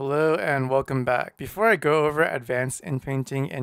Hello and welcome back. Before I go over advanced in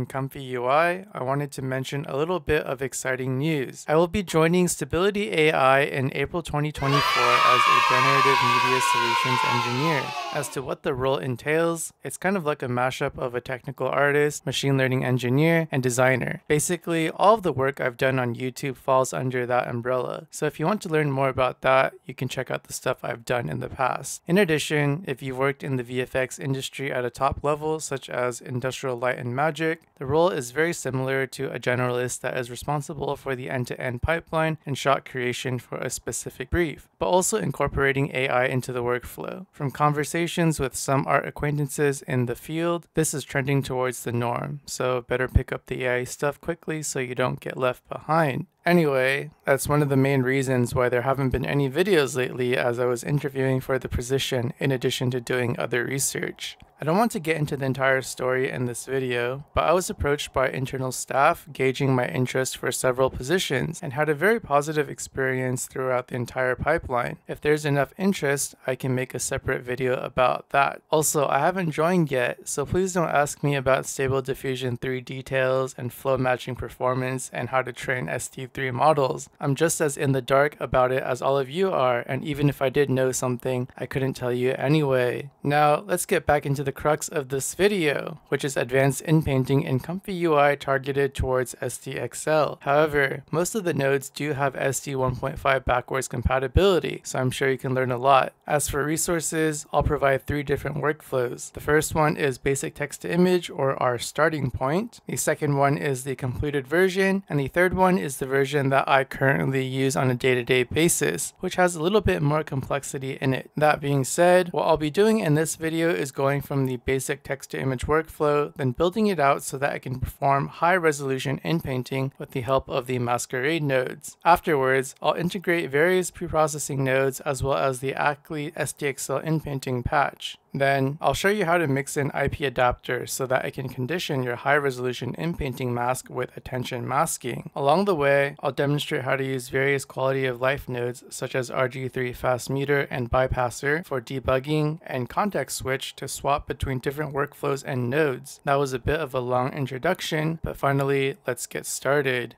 Comfy UI, I wanted to mention a little bit of exciting news. I will be joining Stability AI in April 2024 as a generative media solutions engineer. As to what the role entails, it's kind of like a mashup of a technical artist, machine learning engineer, and designer. Basically, all of the work I've done on YouTube falls under that umbrella. So if you want to learn more about that, you can check out the stuff I've done in the past. In addition, if you've worked in the VFX industry at a top level, such as Industrial Light and Magic, the role is very similar to a generalist that is responsible for the end to end pipeline and shot creation for a specific brief, but also incorporating AI into the workflow. From conversations with some art acquaintances in the field, this is trending towards the norm, so better pick up the AI stuff quickly so you don't get left behind. Anyway, that's one of the main reasons why there haven't been any videos lately as I was interviewing for the position in addition to doing other research. I don't want to get into the entire story in this video, but I was approached by internal staff gauging my interest for several positions and had a very positive experience throughout the entire pipeline. If there's enough interest, I can make a separate video about that. Also, I haven't joined yet, so please don't ask me about Stable Diffusion 3 details and flow matching performance and how to train SD3 models. I'm just as in the dark about it as all of you are, and even if I did know something, I couldn't tell you anyway. Now, let's get back into the crux of this video, which is advanced inpainting and Comfy UI targeted towards SDXL. However, most of the nodes do have SD 1.5 backwards compatibility, so I'm sure you can learn a lot. As for resources, I'll provide three different workflows. The first one is basic text to image or our starting point. The second one is the completed version, and the third one is the version that I currently use on a day-to-day -day basis, which has a little bit more complexity in it. That being said, what I'll be doing in this video is going from the basic text to image workflow, then building it out so that I can perform high resolution inpainting with the help of the Masquerade nodes. Afterwards, I'll integrate various preprocessing nodes as well as the Acly SDXL inpainting patch. Then I'll show you how to mix in IP adapters so that I can condition your high resolution inpainting mask with attention masking. Along the way, I'll demonstrate how to use various quality of life nodes such as rgthree fast muter and bypasser for debugging and context switch to swap between different workflows and nodes. That was a bit of a long introduction, but finally, let's get started.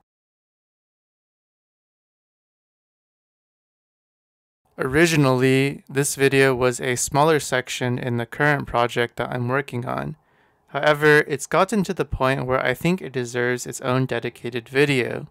Originally, this video was a smaller section in the current project that I'm working on. However, it's gotten to the point where I think it deserves its own dedicated video.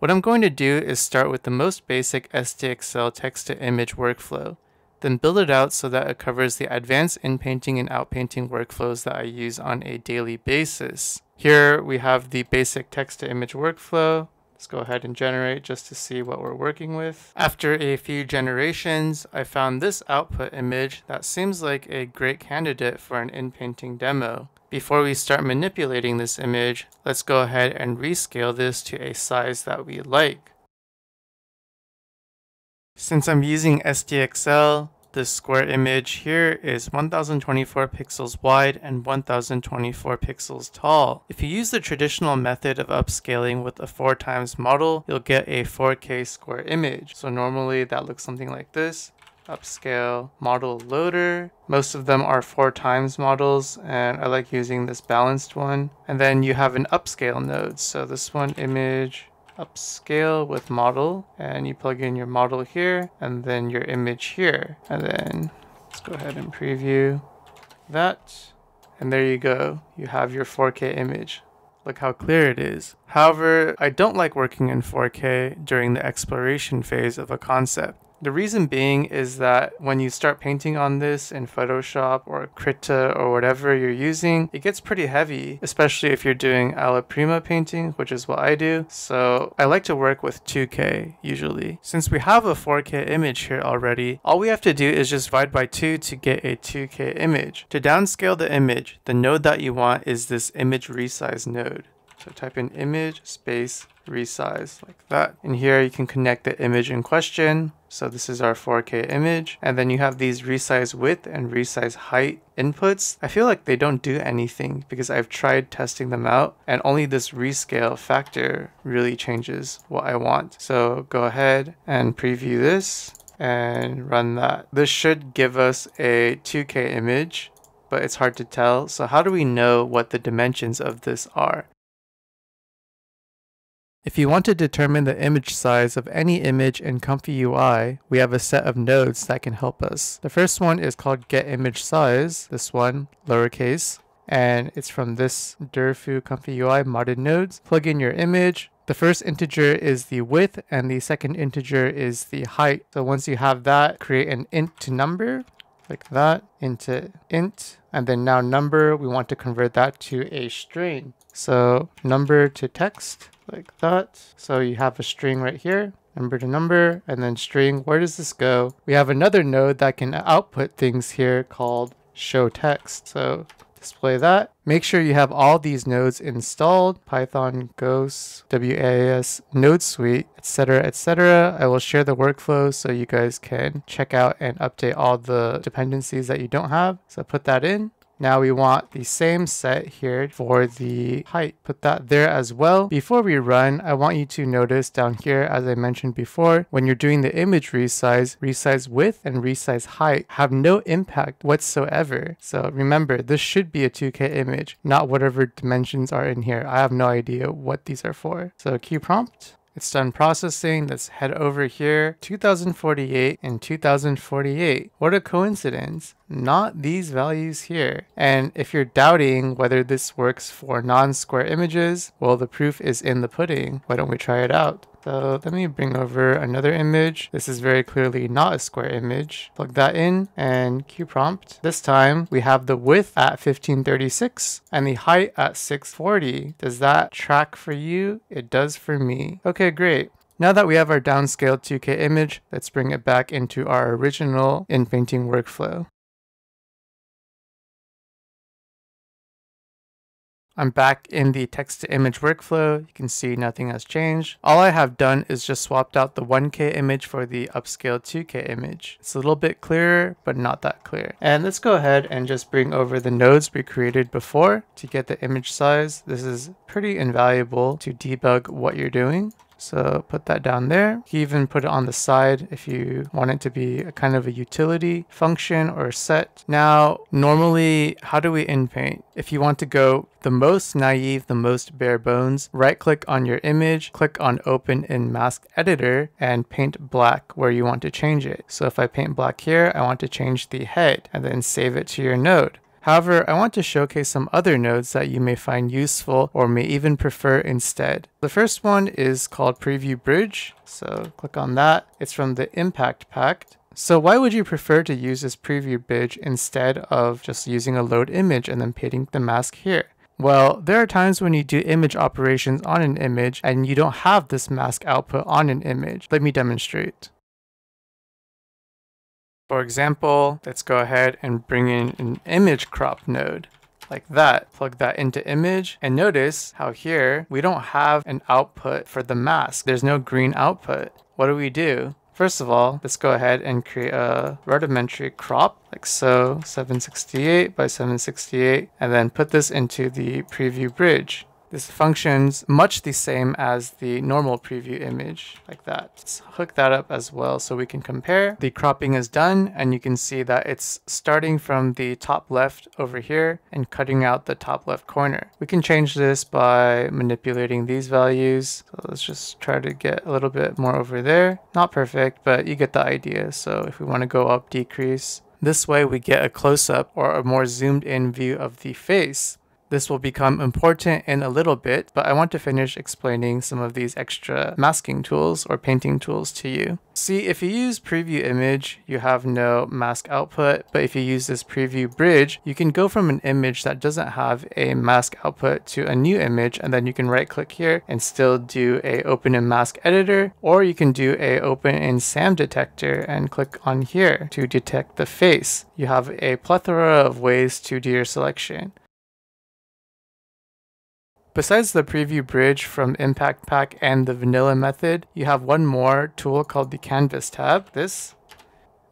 What I'm going to do is start with the most basic SDXL text-to-image workflow, then build it out so that it covers the advanced inpainting and outpainting workflows that I use on a daily basis. Here we have the basic text-to-image workflow, Let's go ahead and generate just to see what we're working with. After a few generations, I found this output image that seems like a great candidate for an inpainting demo. Before we start manipulating this image, let's go ahead and rescale this to a size that we like. Since I'm using SDXL, this square image here is 1024 pixels wide and 1024 pixels tall. If you use the traditional method of upscaling with a 4 times model, you'll get a 4K square image. So normally that looks something like this upscale model loader. Most of them are four times models and I like using this balanced one. And then you have an upscale node. So this one image upscale with model and you plug in your model here and then your image here. And then let's go ahead and preview that. And there you go. You have your 4k image. Look how clear it is. However i don't like working in 4k during the exploration phase of a concept the reason being is that when you start painting on this in Photoshop or Krita or whatever you're using, it gets pretty heavy, especially if you're doing alla prima painting, which is what I do. So I like to work with 2K usually. Since we have a 4K image here already, all we have to do is just divide by 2 to get a 2K image. To downscale the image, the node that you want is this image resize node. So type in image space resize like that. And here you can connect the image in question. So this is our 4K image. And then you have these resize width and resize height inputs. I feel like they don't do anything because I've tried testing them out and only this rescale factor really changes what I want. So go ahead and preview this and run that. This should give us a 2K image but it's hard to tell. So how do we know what the dimensions of this are? If you want to determine the image size of any image in Comfy UI, we have a set of nodes that can help us. The first one is called getImageSize, this one, lowercase, and it's from this Derfuu Comfy UI modded nodes. Plug in your image. The first integer is the width and the second integer is the height. So once you have that, create an int to number like that into int and then now number we want to convert that to a string so number to text like that. So you have a string right here, number to number, and then string. Where does this go? We have another node that can output things here called show text. So display that. Make sure you have all these nodes installed, Python, Ghost, WAS, Node Suite, etc., etc. I will share the workflow so you guys can check out and update all the dependencies that you don't have. So put that in. Now we want the same set here for the height. Put that there as well. Before we run, I want you to notice down here, as I mentioned before, when you're doing the image resize, resize width and resize height have no impact whatsoever. So remember, this should be a 2K image, not whatever dimensions are in here. I have no idea what these are for. So Q prompt, it's done processing. Let's head over here. 2048 and 2048. What a coincidence. Not these values here. And if you're doubting whether this works for non-square images, well, the proof is in the pudding. Why don't we try it out? So let me bring over another image. This is very clearly not a square image. Plug that in and Q prompt. This time we have the width at 1536 and the height at 640. Does that track for you? It does for me. Okay, great. Now that we have our downscaled 2K image, let's bring it back into our original inpainting workflow. I'm back in the text to image workflow. You can see nothing has changed. All I have done is just swapped out the 1K image for the upscaled 2K image. It's a little bit clearer, but not that clear. And let's go ahead and just bring over the nodes we created before to get the image size. This is pretty invaluable to debug what you're doing. So put that down there. You even put it on the side if you want it to be a kind of a utility function or set. Now, normally, how do we inpaint? If you want to go the most naive, the most bare bones, right click on your image, click on open in mask editor and paint black where you want to change it. So if I paint black here, I want to change the head and then save it to your node. However, I want to showcase some other nodes that you may find useful or may even prefer instead. The first one is called Preview Bridge, so click on that. It's from the Impact Pack. So why would you prefer to use this preview bridge instead of just using a load image and then painting the mask here? Well, there are times when you do image operations on an image and you don't have this mask output on an image. Let me demonstrate. For example, let's go ahead and bring in an image crop node like that. Plug that into image and notice how here we don't have an output for the mask. There's no green output. What do we do? First of all, let's go ahead and create a rudimentary crop like so 768 by 768 and then put this into the preview bridge. This functions much the same as the normal preview image, like that. Let's hook that up as well so we can compare. The cropping is done, and you can see that it's starting from the top left over here and cutting out the top left corner. We can change this by manipulating these values. So let's just try to get a little bit more over there. Not perfect, but you get the idea. So if we want to go up, decrease, this way we get a close-up or a more zoomed in view of the face. This will become important in a little bit, but I want to finish explaining some of these extra masking tools or painting tools to you. See, if you use preview image, you have no mask output, but if you use this preview bridge, you can go from an image that doesn't have a mask output to a new image, and then you can right click here and still do a open in mask editor, or you can do a open in SAM detector and click on here to detect the face. You have a plethora of ways to do your selection. Besides the preview bridge from Impact Pack and the vanilla method, you have one more tool called the Canvas tab. This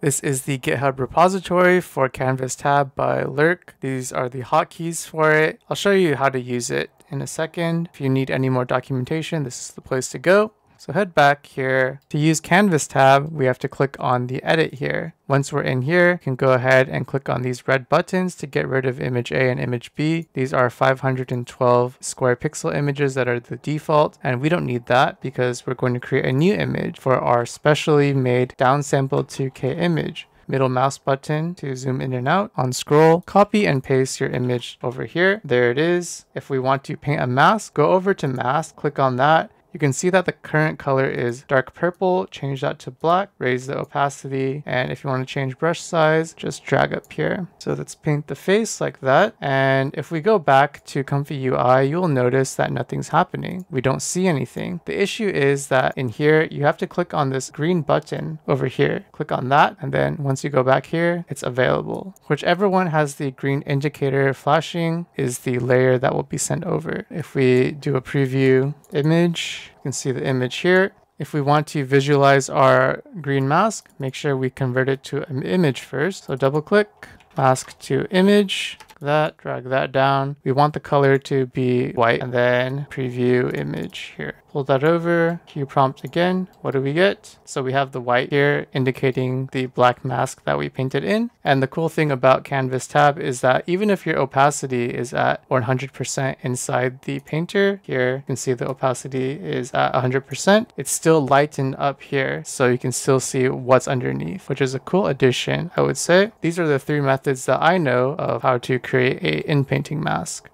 this is the GitHub repository for Canvas tab by Lerc. These are the hotkeys for it. I'll show you how to use it in a second. If you need any more documentation, this is the place to go. So head back here. To use Canvas tab, we have to click on the edit here. Once we're in here, you can go ahead and click on these red buttons to get rid of image A and image B. These are 512 square pixel images that are the default, and we don't need that because we're going to create a new image for our specially made downsampled 2K image middle mouse button to zoom in and out. On scroll, copy and paste your image over here. There it is. If we want to paint a mask, go over to mask, click on that, you can see that the current color is dark purple, change that to black, raise the opacity, and if you want to change brush size, just drag up here. So let's paint the face like that, and if we go back to Comfy UI, you'll notice that nothing's happening. We don't see anything. The issue is that in here, you have to click on this green button over here. Click on that, and then once you go back here, it's available. Whichever one has the green indicator flashing is the layer that will be sent over. If we do a preview image, you can see the image here. If we want to visualize our green mask, make sure we convert it to an image first. So double click, mask to image, that, drag that down. We want the color to be white and then preview image here. Pull that over, Q prompt again. What do we get? So we have the white here indicating the black mask that we painted in. And the cool thing about Canvas tab is that even if your opacity is at 100% inside the painter, here you can see the opacity is at 100%, it's still lightened up here so you can still see what's underneath, which is a cool addition, I would say. These are the three methods that I know of how to create a in-painting mask.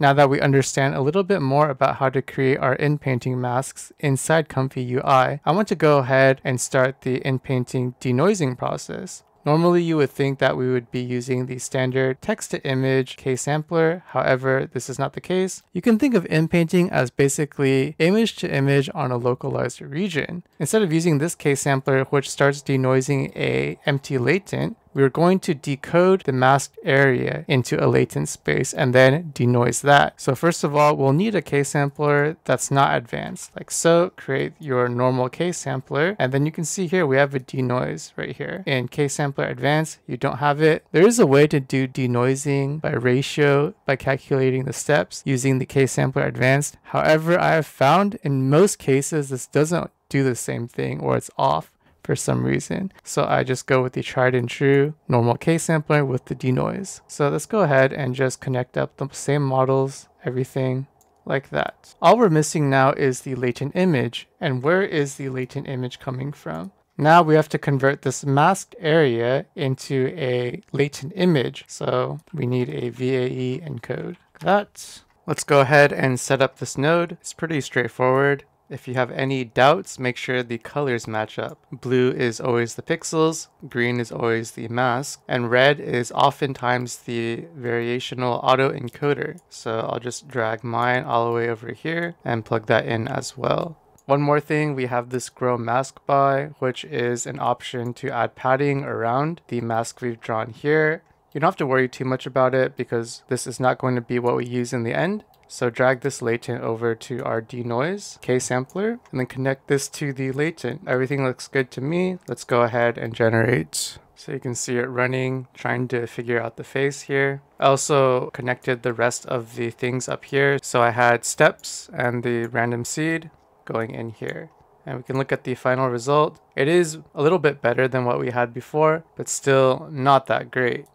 Now that we understand a little bit more about how to create our in-painting masks inside Comfy UI, I want to go ahead and start the in-painting denoising process. Normally you would think that we would be using the standard text-to-image K-sampler, however this is not the case. You can think of in-painting as basically image-to-image -image on a localized region. Instead of using this K-sampler which starts denoising a empty latent, we're going to decode the masked area into a latent space and then denoise that. So first of all, we'll need a K-sampler that's not advanced. Like so, create your normal K-sampler, and then you can see here we have a denoise right here. In K-sampler advanced, you don't have it. There is a way to do denoising by ratio by calculating the steps using the K-sampler advanced. However, I have found in most cases this doesn't do the same thing or it's off for some reason. So I just go with the tried and true normal K sampler with the denoise. So let's go ahead and just connect up the same models, everything like that. All we're missing now is the latent image. And where is the latent image coming from? Now we have to convert this masked area into a latent image. So we need a VAE encode. That. Let's go ahead and set up this node. It's pretty straightforward. If you have any doubts, make sure the colors match up. Blue is always the pixels, green is always the mask, and red is oftentimes the variational autoencoder. So I'll just drag mine all the way over here and plug that in as well. One more thing, we have this grow mask by, which is an option to add padding around the mask we've drawn here. You don't have to worry too much about it because this is not going to be what we use in the end. So drag this latent over to our denoise K sampler and then connect this to the latent. Everything looks good to me. Let's go ahead and generate. So you can see it running, trying to figure out the face here. I also connected the rest of the things up here. So I had steps and the random seed going in here. And we can look at the final result. It is a little bit better than what we had before, but still not that great.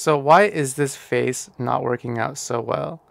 So why is this face not working out so well?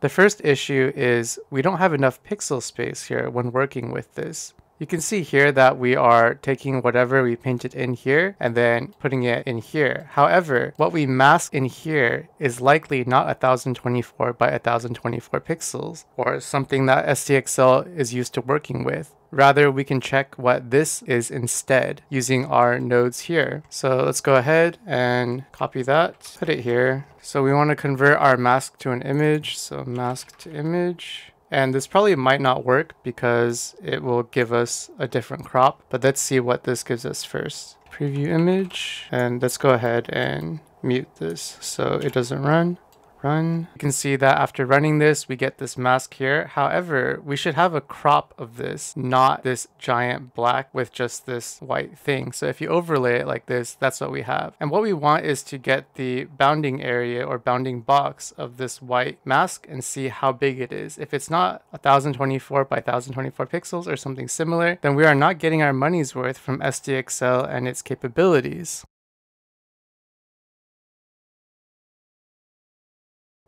The first issue is we don't have enough pixel space here when working with this. You can see here that we are taking whatever we painted in here and then putting it in here. However, what we mask in here is likely not 1024 by 1024 pixels or something that SDXL is used to working with. Rather, we can check what this is instead using our nodes here. So let's go ahead and copy that, put it here. So we want to convert our mask to an image. So mask to image. And this probably might not work because it will give us a different crop. But let's see what this gives us first. Preview image. And let's go ahead and mute this so it doesn't run. Run. You can see that after running this, we get this mask here. However, we should have a crop of this, not this giant black with just this white thing. So if you overlay it like this, that's what we have. And what we want is to get the bounding area or bounding box of this white mask and see how big it is. If it's not 1024 by 1024 pixels or something similar, then we are not getting our money's worth from SDXL and its capabilities.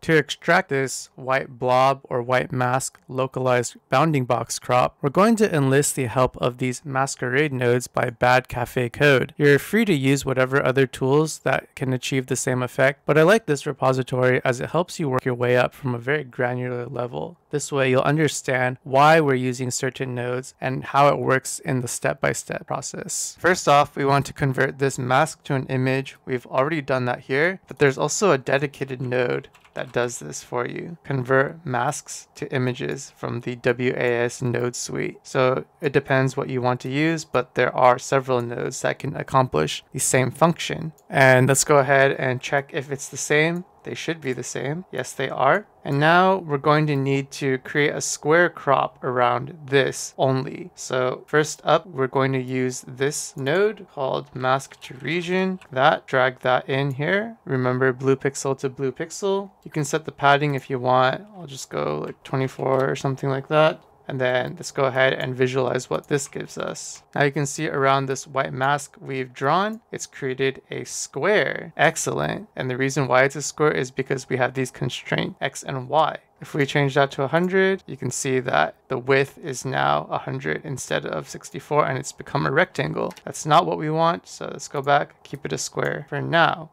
To extract this white blob or white mask localized bounding box crop, we're going to enlist the help of these masquerade nodes by Bad Cafe Code. You're free to use whatever other tools that can achieve the same effect, but I like this repository as it helps you work your way up from a very granular level. This way you'll understand why we're using certain nodes and how it works in the step-by-step -step process. First off, we want to convert this mask to an image. We've already done that here, but there's also a dedicated node that does this for you. Convert masks to images from the WAS node suite. So it depends what you want to use, but there are several nodes that can accomplish the same function. And let's go ahead and check if it's the same. They should be the same. Yes, they are. And now we're going to need to create a square crop around this only. So first up, we're going to use this node called mask to region. That, drag that in here. Remember blue pixel to blue pixel. You can set the padding if you want. I'll just go like 24 or something like that. And then let's go ahead and visualize what this gives us. Now you can see around this white mask we've drawn, it's created a square. Excellent. And the reason why it's a square is because we have these constraints x and y. If we change that to 100, you can see that the width is now 100 instead of 64 and it's become a rectangle. That's not what we want, so let's go back, keep it a square for now.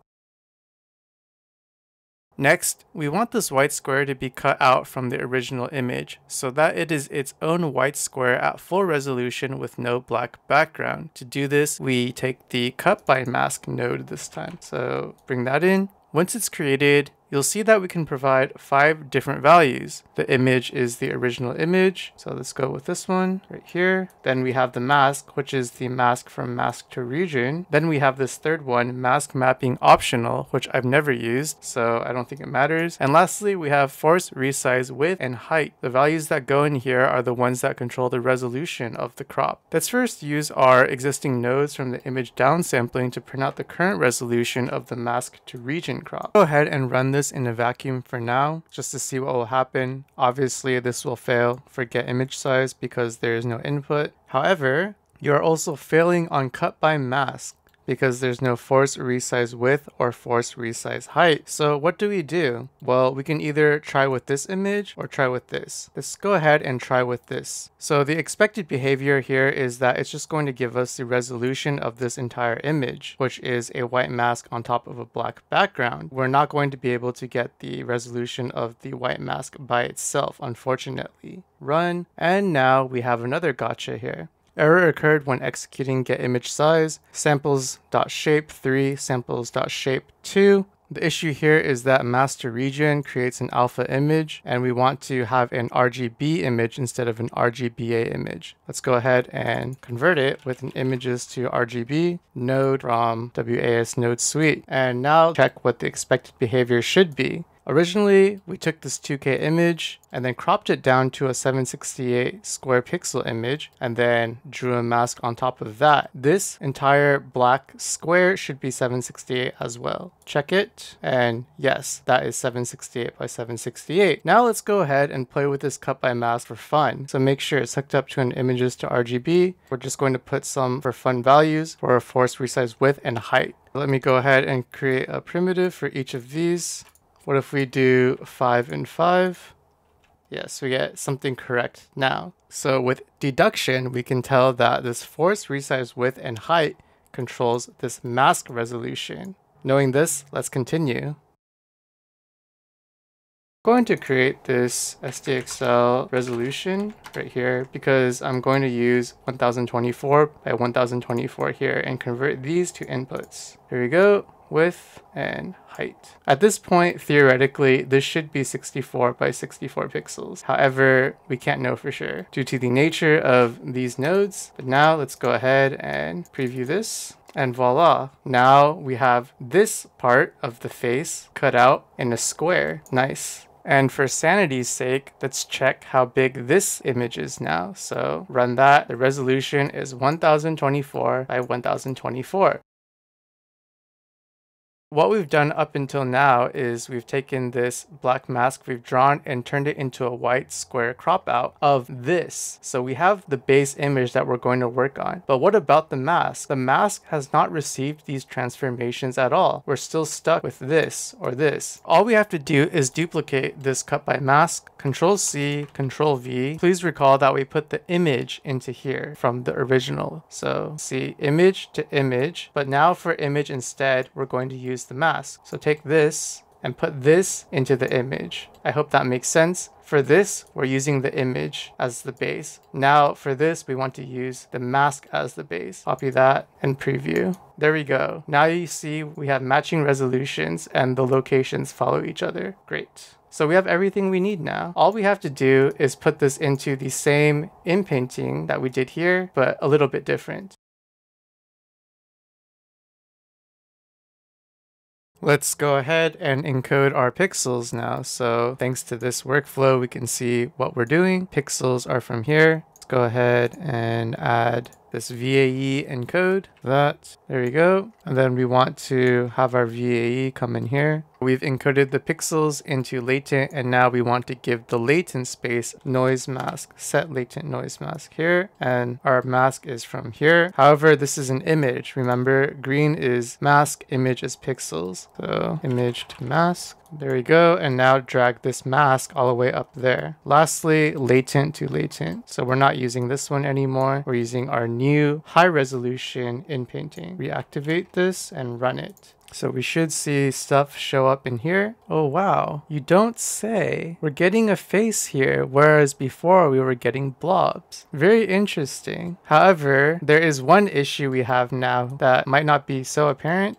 Next, we want this white square to be cut out from the original image so that it is its own white square at full resolution with no black background. To do this, we take the cut by mask node this time. So bring that in. Once it's created, you'll see that we can provide five different values. The image is the original image, so let's go with this one right here. Then we have the mask, which is the mask from mask to region. Then we have this third one, mask mapping optional, which I've never used, so I don't think it matters. And lastly, we have force, resize, width, and height. The values that go in here are the ones that control the resolution of the crop. Let's first use our existing nodes from the image downsampling to print out the current resolution of the mask to region crop. Go ahead and run this this in a vacuum for now, just to see what will happen. Obviously, this will fail for get image size because there is no input. However, you are also failing on cut by mask because there's no force resize width or force resize height. So what do we do? Well, we can either try with this image or try with this. Let's go ahead and try with this. So the expected behavior here is that it's just going to give us the resolution of this entire image, which is a white mask on top of a black background. We're not going to be able to get the resolution of the white mask by itself, unfortunately. Run, and now we have another gotcha here. Error occurred when executing get image size, samples.shape 3, samples.shape 2. The issue here is that master region creates an alpha image and we want to have an RGB image instead of an RGBA image. Let's go ahead and convert it with an images to RGB node from WAS node suite. And now check what the expected behavior should be. Originally, we took this 2K image and then cropped it down to a 768 square pixel image and then drew a mask on top of that. This entire black square should be 768 as well. Check it and yes, that is 768 by 768. Now let's go ahead and play with this cut by mask for fun. So make sure it's hooked up to an images to RGB. We're just going to put some for fun values for a force resize width and height. Let me go ahead and create a primitive for each of these. What if we do 5 and 5? Yes, we get something correct now. So with deduction, we can tell that this force resize width and height controls this mask resolution. Knowing this, let's continue. I'm going to create this SDXL resolution right here because I'm going to use 1024 by 1024 here and convert these to inputs. Here we go. Width and height. At this point, theoretically, this should be 64 by 64 pixels. However, we can't know for sure due to the nature of these nodes. But now let's go ahead and preview this. And voila, now we have this part of the face cut out in a square. Nice. And for sanity's sake, let's check how big this image is now. So run that. The resolution is 1024 by 1024. What we've done up until now is we've taken this black mask we've drawn and turned it into a white square crop out of this. So we have the base image that we're going to work on. But what about the mask? The mask has not received these transformations at all. We're still stuck with this or this. All we have to do is duplicate this cut by mask, control C, control V. Please recall that we put the image into here from the original. So see image to image, but now for image instead, we're going to use the mask. So take this and put this into the image. I hope that makes sense. For this, we're using the image as the base. Now for this, we want to use the mask as the base. Copy that and preview. There we go. Now you see we have matching resolutions and the locations follow each other. Great. So we have everything we need now. All we have to do is put this into the same inpainting that we did here, but a little bit different. Let's go ahead and encode our pixels now. So thanks to this workflow, we can see what we're doing. Pixels are from here. Let's go ahead and add this VAE encode. That, there we go. And then we want to have our VAE come in here. We've encoded the pixels into latent and now we want to give the latent space noise mask, set latent noise mask here. And our mask is from here. However, this is an image. Remember, green is mask, image is pixels. So image to mask. There we go. And now drag this mask all the way up there. Lastly, latent to latent. So we're not using this one anymore. We're using our new high resolution inpainting. Reactivate this and run it. So we should see stuff show up in here. Oh wow, you don't say. We're getting a face here, whereas before we were getting blobs. Very interesting. However, there is one issue we have now that might not be so apparent.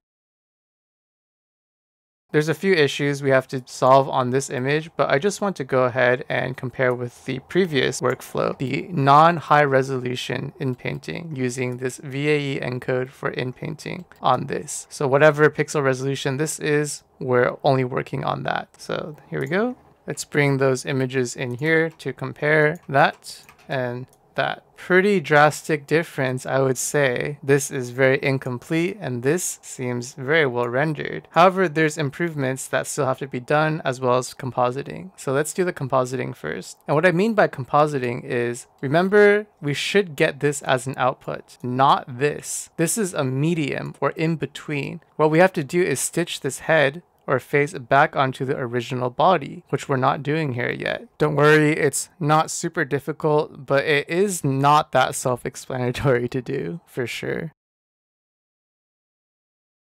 There's a few issues we have to solve on this image, but I just want to go ahead and compare with the previous workflow, the non-high resolution inpainting using this VAE encode for inpainting on this. So whatever pixel resolution this is, we're only working on that. So here we go. Let's bring those images in here to compare that and that. Pretty drastic difference, I would say. This is very incomplete and this seems very well rendered. However, there's improvements that still have to be done as well as compositing. So let's do the compositing first. And what I mean by compositing is, remember, we should get this as an output, not this. This is a medium or in between. What we have to do is stitch this head or face back onto the original body, which we're not doing here yet. Don't worry, it's not super difficult, but it is not that self-explanatory to do, for sure.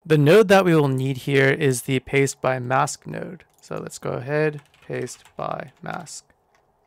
The node that we will need here is the paste by mask node. So let's go ahead, paste by mask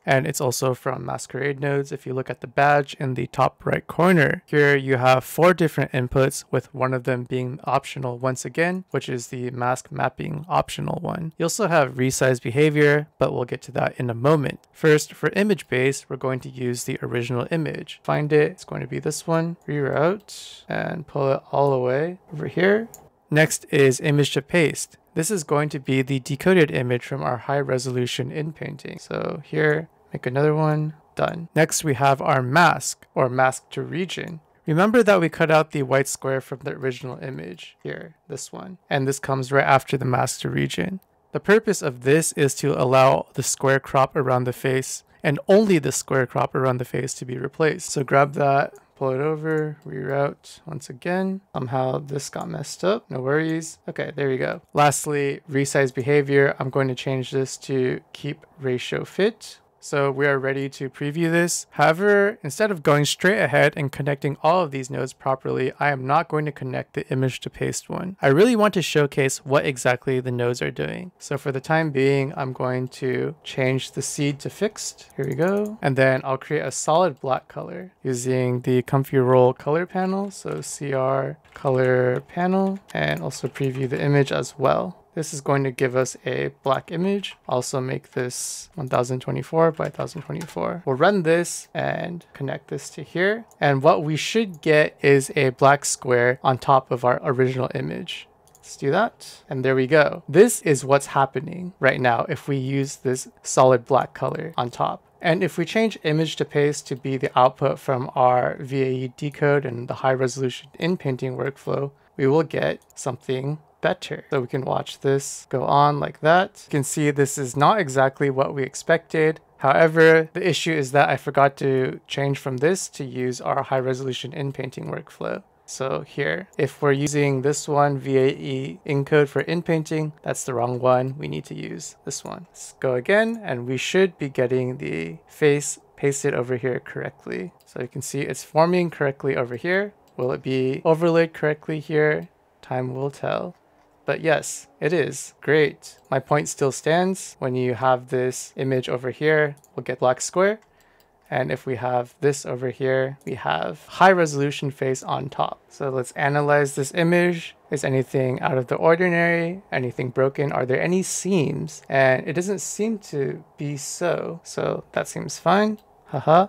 and it's also from Masquerade nodes. If you look at the badge in the top right corner, here you have four different inputs with one of them being optional once again, which is the mask mapping optional one. You also have resize behavior, but we'll get to that in a moment. First, for image base, we're going to use the original image. Find it, it's going to be this one, reroute, and pull it all the way over here. Next is image to paste. This is going to be the decoded image from our high resolution inpainting. So here, make another one, done. Next we have our mask or mask to region. Remember that we cut out the white square from the original image here, this one, and this comes right after the mask to region. The purpose of this is to allow the square crop around the face and only the square crop around the face to be replaced. So grab that, pull it over, reroute once again. Somehow this got messed up, no worries. Okay, there you go. Lastly, resize behavior. I'm going to change this to keep ratio fit. So we are ready to preview this. However, instead of going straight ahead and connecting all of these nodes properly, I am not going to connect the image to paste one. I really want to showcase what exactly the nodes are doing. So for the time being, I'm going to change the seed to fixed. Here we go. And then I'll create a solid black color using the Comfyroll color panel. So CR color panel and also preview the image as well. This is going to give us a black image. Also make this 1024 by 1024. We'll run this and connect this to here. And what we should get is a black square on top of our original image. Let's do that. And there we go. This is what's happening right now if we use this solid black color on top. And if we change image to paste to be the output from our VAE decode and the high resolution inpainting workflow, we will get something better. So we can watch this go on like that. You can see this is not exactly what we expected. However, the issue is that I forgot to change from this to use our high resolution inpainting workflow. So here, if we're using this one, VAE encode for inpainting, that's the wrong one. We need to use this one. Let's go again, and we should be getting the face pasted over here correctly. So you can see it's forming correctly over here. Will it be overlaid correctly here? Time will tell. But yes, it is. Great. My point still stands. When you have this image over here, we'll get black square. And if we have this over here, we have high resolution face on top. So let's analyze this image. Is anything out of the ordinary? Anything broken? Are there any seams? And it doesn't seem to be so. So that seems fine. Haha.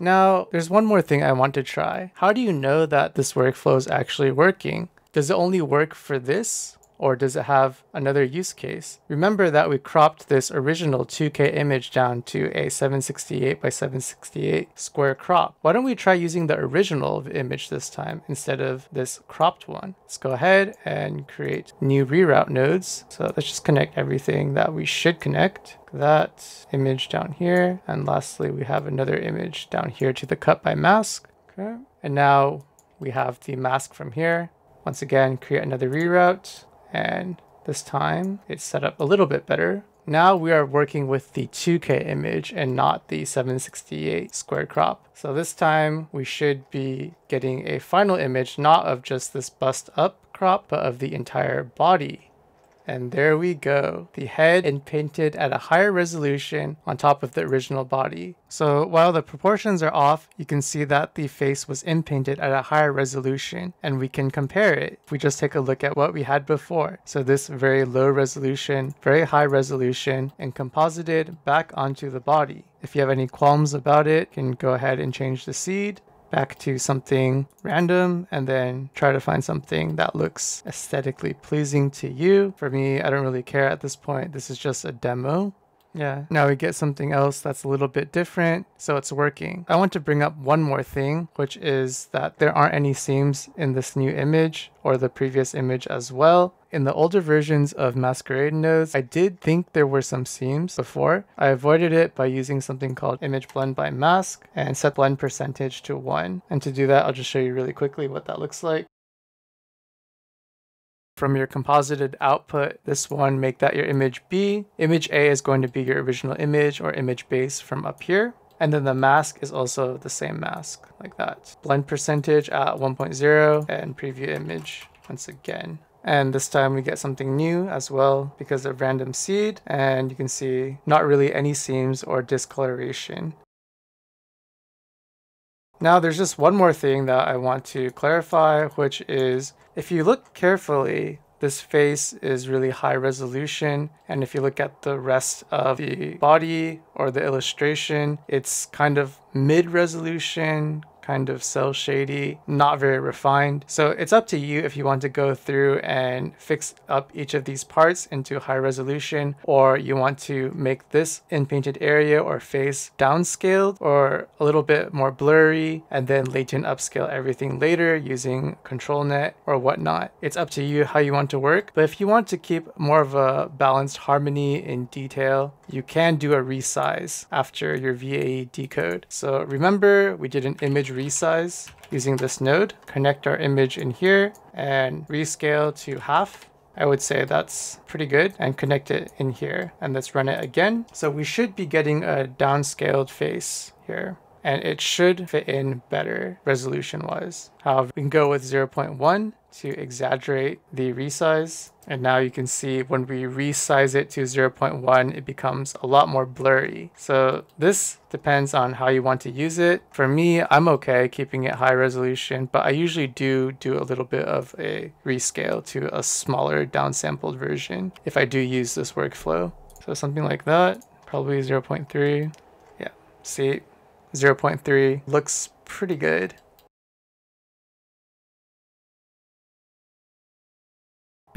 Now, there's one more thing I want to try. How do you know that this workflow is actually working? Does it only work for this? Or does it have another use case? Remember that we cropped this original 2K image down to a 768 by 768 square crop. Why don't we try using the original image this time instead of this cropped one? Let's go ahead and create new reroute nodes. So let's just connect everything that we should connect that image down here. And lastly, we have another image down here to the cut by mask. Okay. And now we have the mask from here. Once again, create another reroute and this time it's set up a little bit better. Now we are working with the 2K image and not the 768 square crop. So this time we should be getting a final image, not of just this bust up crop, but of the entire body. And there we go. The head inpainted at a higher resolution on top of the original body. So while the proportions are off, you can see that the face was inpainted at a higher resolution and we can compare it. If we just take a look at what we had before. So this very low resolution, very high resolution and composited back onto the body. If you have any qualms about it, you can go ahead and change the seed back to something random and then try to find something that looks aesthetically pleasing to you. For me, I don't really care at this point. This is just a demo. Yeah, now we get something else that's a little bit different, so it's working. I want to bring up one more thing, which is that there aren't any seams in this new image or the previous image as well. In the older versions of Masquerade nodes, I did think there were some seams before. I avoided it by using something called image blend by mask and set blend percentage to 1. And to do that, I'll just show you really quickly what that looks like from your composited output, this one, make that your image B. Image A is going to be your original image or image base from up here. And then the mask is also the same mask, like that. Blend percentage at 1.0 and preview image once again. And this time we get something new as well because of random seed. And you can see not really any seams or discoloration. Now there's just one more thing that I want to clarify, which is if you look carefully, this face is really high resolution. And if you look at the rest of the body or the illustration, it's kind of mid resolution, kind of cel shady, not very refined. So it's up to you if you want to go through and fix up each of these parts into high resolution, or you want to make this inpainted area or face downscaled or a little bit more blurry, and then latent upscale everything later using ControlNet or whatnot. It's up to you how you want to work. But if you want to keep more of a balanced harmony in detail, you can do a resize after your VAE decode. So remember, we did an image resize using this node, connect our image in here and rescale to half. I would say that's pretty good and connect it in here and let's run it again. So we should be getting a downscaled face here and it should fit in better resolution wise. However, we can go with 0.1 to exaggerate the resize. And now you can see when we resize it to 0.1, it becomes a lot more blurry. So this depends on how you want to use it. For me, I'm okay keeping it high resolution, but I usually do do a little bit of a rescale to a smaller downsampled version if I do use this workflow. So something like that, probably 0.3. Yeah, see, 0.3 looks pretty good.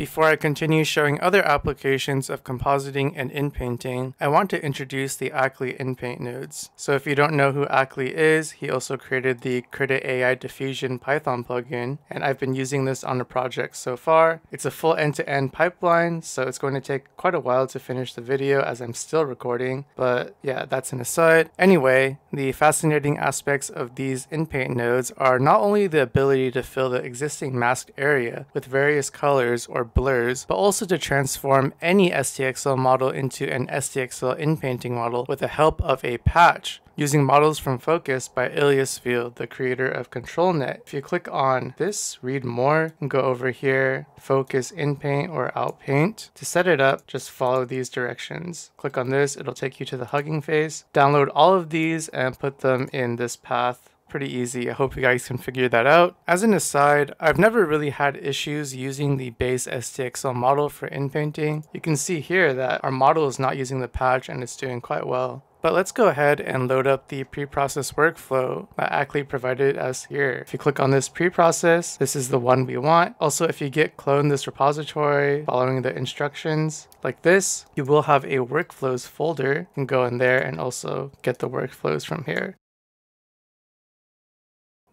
Before I continue showing other applications of compositing and inpainting, I want to introduce the Acly InPaint nodes. So if you don't know who Acly is, he also created the Krita AI Diffusion Python plugin, and I've been using this on a project so far. It's a full end-to-end -end pipeline, so it's going to take quite a while to finish the video as I'm still recording, but yeah, that's an aside. Anyway, the fascinating aspects of these InPaint nodes are not only the ability to fill the existing masked area with various colors or blurs, but also to transform any SDXL model into an SDXL inpainting model with the help of a patch using models from Fooocus by lllyasviel, the creator of ControlNet. If you click on this, read more, and go over here, Fooocus InPaint or Outpaint. To set it up, just follow these directions. Click on this, it'll take you to the Hugging Face. Download all of these and put them in this path pretty easy. I hope you guys can figure that out. As an aside, I've never really had issues using the base SDXL model for inpainting. You can see here that our model is not using the patch and it's doing quite well. But let's go ahead and load up the pre-process workflow that Acly provided us here. If you click on this pre-process, this is the one we want. Also, if you git clone this repository following the instructions like this, you will have a workflows folder. You can go in there and also get the workflows from here.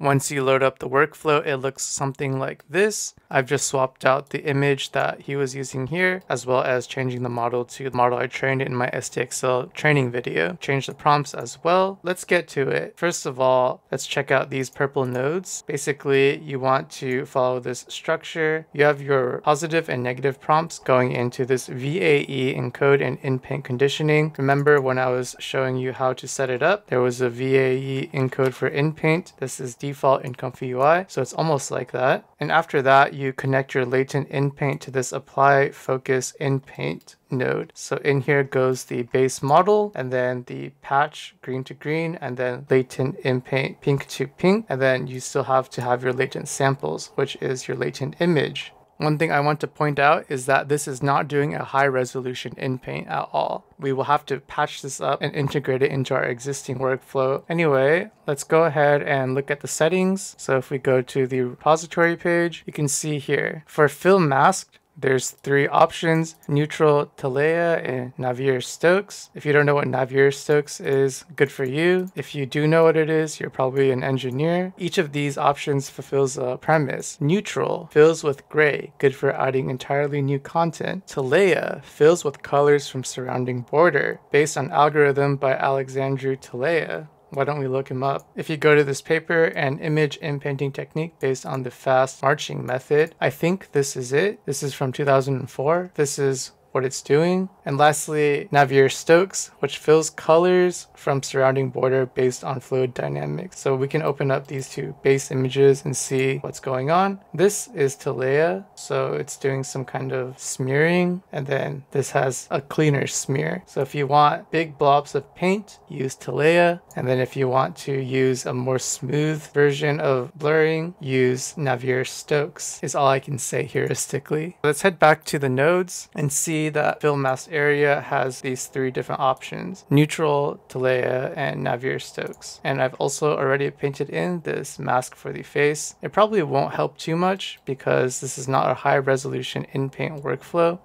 Once you load up the workflow, it looks something like this. I've just swapped out the image that he was using here, as well as changing the model to the model I trained in my SDXL training video. Change the prompts as well. Let's get to it. First of all, let's check out these purple nodes. Basically, you want to follow this structure. You have your positive and negative prompts going into this VAE encode and inpaint conditioning. Remember when I was showing you how to set it up, there was a VAE encode for inpaint. This is default in Comfy UI. So it's almost like that. And after that, you connect your latent inpaint to this apply Fooocus inpaint node. So in here goes the base model and then the patch green to green and then latent inpaint pink to pink. And then you still have to have your latent samples, which is your latent image. One thing I want to point out is that this is not doing a high resolution inpaint at all. We will have to patch this up and integrate it into our existing workflow. Anyway, let's go ahead and look at the settings. So if we go to the repository page, you can see here for fill masked, there's three options, neutral Telea and Navier-Stokes. If you don't know what Navier-Stokes is, good for you. If you do know what it is, you're probably an engineer. Each of these options fulfills a premise. Neutral fills with gray, good for adding entirely new content. Telea fills with colors from surrounding border, based on algorithm by Alexandru Telea. Why don't we look him up? If you go to this paper, an image inpainting technique based on the fast marching method, I think this is it. This is from 2004. This is what it's doing. And lastly, Navier-Stokes, which fills colors from surrounding border based on fluid dynamics. So we can open up these two base images and see what's going on. This is Telea, so it's doing some kind of smearing, and then this has a cleaner smear. So if you want big blobs of paint, use Telea, and then if you want to use a more smooth version of blurring, use Navier-Stokes, is all I can say heuristically. Let's head back to the nodes and see that fill mask area has these three different options, neutral, Telea, and Navier-Stokes. And I've also already painted in this mask for the face. It probably won't help too much because this is not a high resolution in-paint workflow.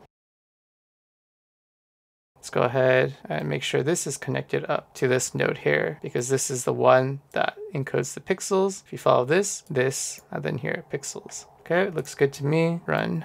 Let's go ahead and make sure this is connected up to this node here because this is the one that encodes the pixels. If you follow this, this, and then here, pixels. Okay, it looks good to me. Run.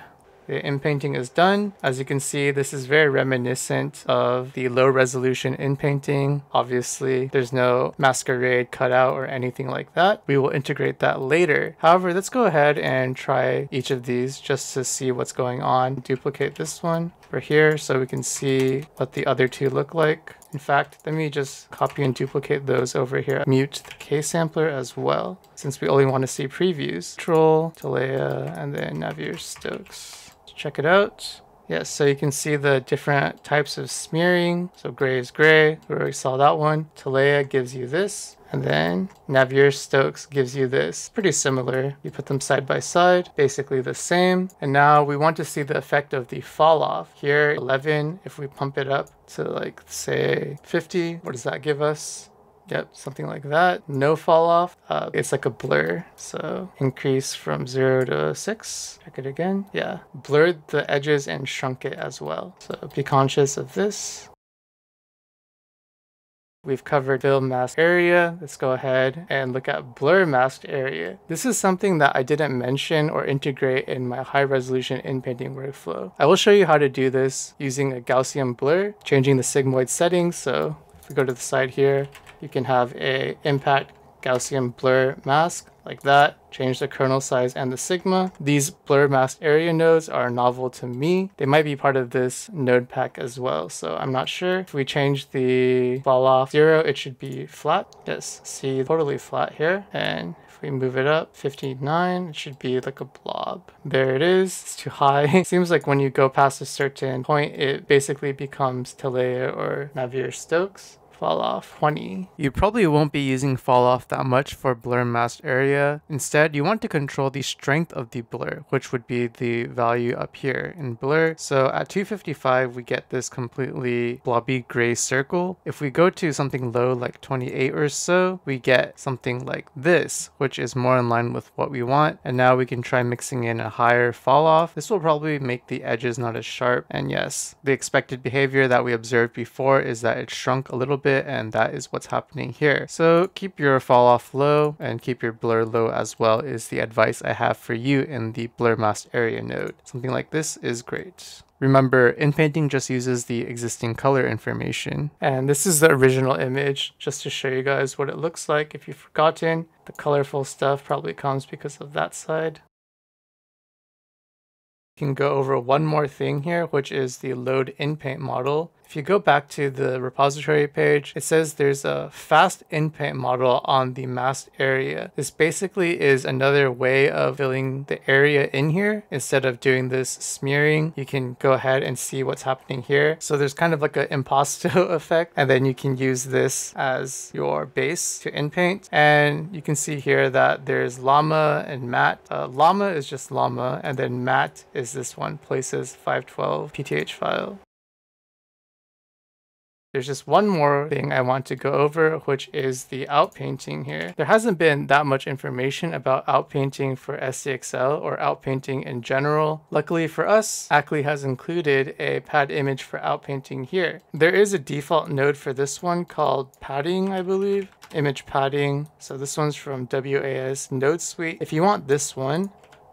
The inpainting is done. As you can see, this is very reminiscent of the low resolution inpainting. Obviously, there's no masquerade cutout or anything like that. We will integrate that later. However, let's go ahead and try each of these just to see what's going on. Duplicate this one over here so we can see what the other two look like. In fact, let me just copy and duplicate those over here. Mute the K-sampler as well, since we only want to see previews. Control, Telea, and then Navier-Stokes. Check it out. Yes, so you can see the different types of smearing. So gray is gray, we already saw that one. Telea gives you this. And then Navier-Stokes gives you this. Pretty similar. You put them side by side, basically the same. And now we want to see the effect of the fall off. Here, 11, if we pump it up to like say 50, what does that give us? Yep, something like that. No fall off. Uh, it's like a blur. So increase from zero to six. Check it again. Yeah, blurred the edges and shrunk it as well. So be conscious of this. We've covered fill mask area. Let's go ahead and look at blur masked area. This is something that I didn't mention or integrate in my high resolution inpainting workflow. I will show you how to do this using a Gaussian blur, changing the sigmoid settings. So if we go to the side here, you can have a impact Gaussian blur mask like that. Change the kernel size and the sigma. These blur mask area nodes are novel to me. They might be part of this node pack as well, so I'm not sure. If we change the fall off zero, it should be flat. Yes, see totally flat here. And if we move it up 59, it should be like a blob. There it is. It's too high. Seems like when you go past a certain point, it basically becomes Telea or Navier-Stokes fall off 20. You probably won't be using fall off that much for blur masked area. Instead, you want to control the strength of the blur, which would be the value up here in blur. So at 255, we get this completely blobby gray circle. If we go to something low like 28 or so, we get something like this, which is more in line with what we want. And now we can try mixing in a higher fall off. This will probably make the edges not as sharp. And yes, the expected behavior that we observed before is that it shrunk a little bit bit and that is what's happening here. So keep your fall off low and keep your blur low as well is the advice I have for you in the blur mask area node. Something like this is great. Remember, inpainting just uses the existing color information. And this is the original image, just to show you guys what it looks like. If you've forgotten, the colorful stuff probably comes because of that side You can go over one more thing here, which is the load inpaint model. If you go back to the repository page, it says there's a fast inpaint model on the masked area. This basically is another way of filling the area in here. Instead of doing this smearing, you can go ahead and see what's happening here. So there's kind of like an impasto effect, and then you can use this as your base to inpaint. And you can see here that there's LaMa and MAT. Uh, LaMa is just LaMa, and then MAT is this one, places 512 PTH file. There's just one more thing I want to go over, which is the outpainting here. There hasn't been that much information about outpainting for SDXL or outpainting in general. Luckily for us, Acly has included a pad image for outpainting here. There is a default node for this one called padding, I believe. Image padding. So this one's from WAS Node Suite. If you want this one,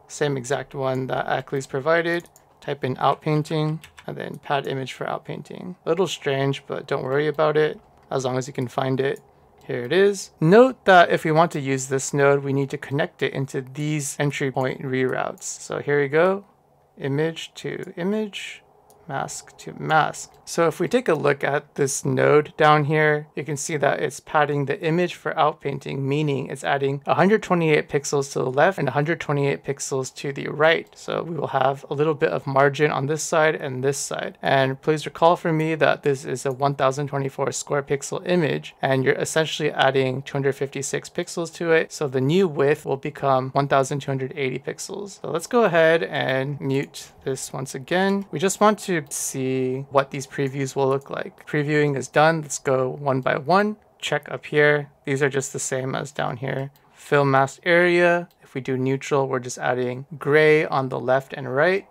same exact one that Acly's provided, type in outpainting and then pad image for outpainting. A little strange, but don't worry about it as long as you can find it. Here it is. Note that if we want to use this node, we need to connect it into these entry point reroutes. So here we go, image to image, mask to mask. So if we take a look at this node down here, you can see that it's padding the image for outpainting, meaning it's adding 128 pixels to the left and 128 pixels to the right. So we will have a little bit of margin on this side and this side. And please recall for me that this is a 1024 square pixel image and you're essentially adding 256 pixels to it. So the new width will become 1280 pixels. So let's go ahead and mute this once again. We just want to see what these previews will look like. Previewing is done. Let's go one by one. Check up here. These are just the same as down here. Fill mask area. If we do neutral, we're just adding gray on the left and right.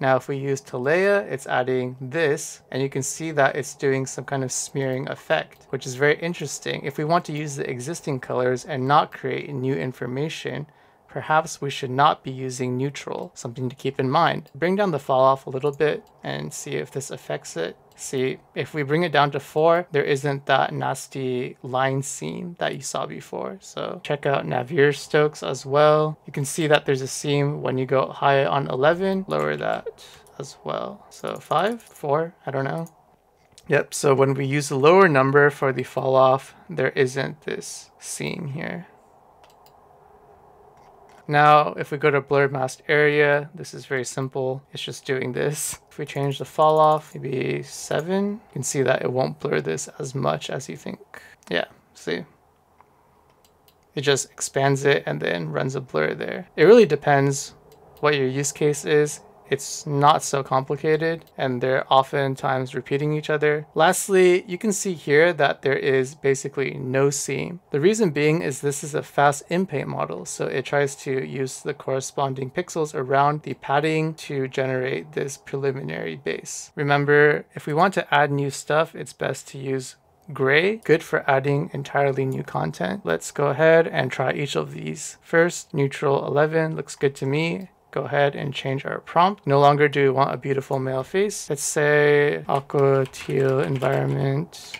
Now if we use Telea, it's adding this, and you can see that it's doing some kind of smearing effect, which is very interesting. If we want to use the existing colors and not create new information, perhaps we should not be using neutral, something to keep in mind. Bring down the fall off a little bit and see if this affects it. See, if we bring it down to 4, there isn't that nasty line seam that you saw before. So check out Navier-Stokes as well. You can see that there's a seam when you go high on 11, lower that as well. So 5, 4, I don't know. Yep, so when we use a lower number for the fall off, there isn't this seam here. Now, if we go to blur masked area, this is very simple. It's just doing this. If we change the fall off, maybe seven, you can see that it won't blur this as much as you think. Yeah, see? It just expands it and then runs a blur there. It really depends what your use case is it's not so complicated and they're oftentimes repeating each other. Lastly, you can see here that there is basically no seam. The reason being is this is a fast inpaint model, so it tries to use the corresponding pixels around the padding to generate this preliminary base. Remember, if we want to add new stuff, it's best to use gray, good for adding entirely new content. Let's go ahead and try each of these. First, neutral 11 looks good to me go ahead and change our prompt. No longer do we want a beautiful male face. Let's say aqua teal environment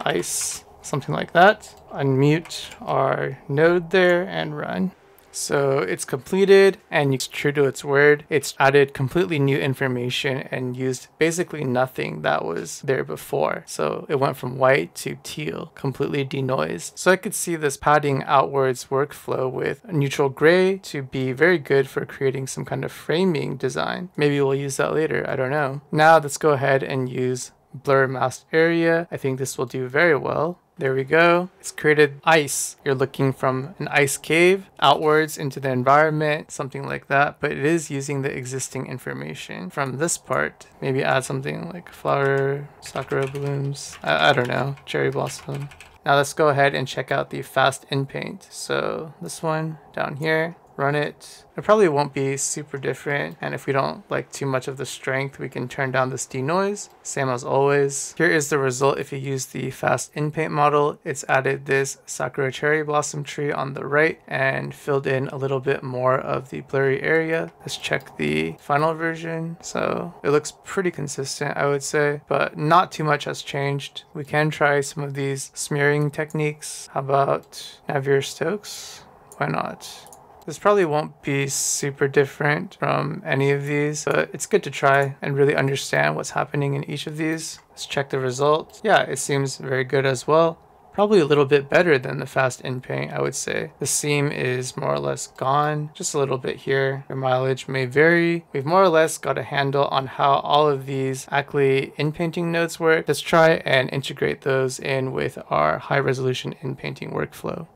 ice, something like that. Unmute our node there and run. So it's completed and it's true to its word. It's added completely new information and used basically nothing that was there before. So it went from white to teal, completely denoised. So I could see this padding outwards workflow with neutral gray to be very good for creating some kind of framing design. Maybe we'll use that later, I don't know. Now let's go ahead and use blur mask area. I think this will do very well. There we go. It's created ice. You're looking from an ice cave outwards into the environment, something like that. But it is using the existing information from this part. Maybe add something like flower, sakura blooms. I, I don't know, cherry blossom. Now let's go ahead and check out the fast inpaint. So this one down here, run it. It probably won't be super different. And if we don't like too much of the strength, we can turn down this denoise, same as always. Here is the result if you use the fast inpaint model. It's added this Sakura cherry blossom tree on the right and filled in a little bit more of the blurry area. Let's check the final version. So it looks pretty consistent, I would say, but not too much has changed. We can try some of these smearing techniques. How about Navier-Stokes? Why not? This probably won't be super different from any of these, but it's good to try and really understand what's happening in each of these. Let's check the results. Yeah, it seems very good as well. Probably a little bit better than the fast inpaint, I would say. The seam is more or less gone, just a little bit here. Your mileage may vary. We've more or less got a handle on how all of these Acly inpainting nodes work. Let's try and integrate those in with our high resolution inpainting workflow.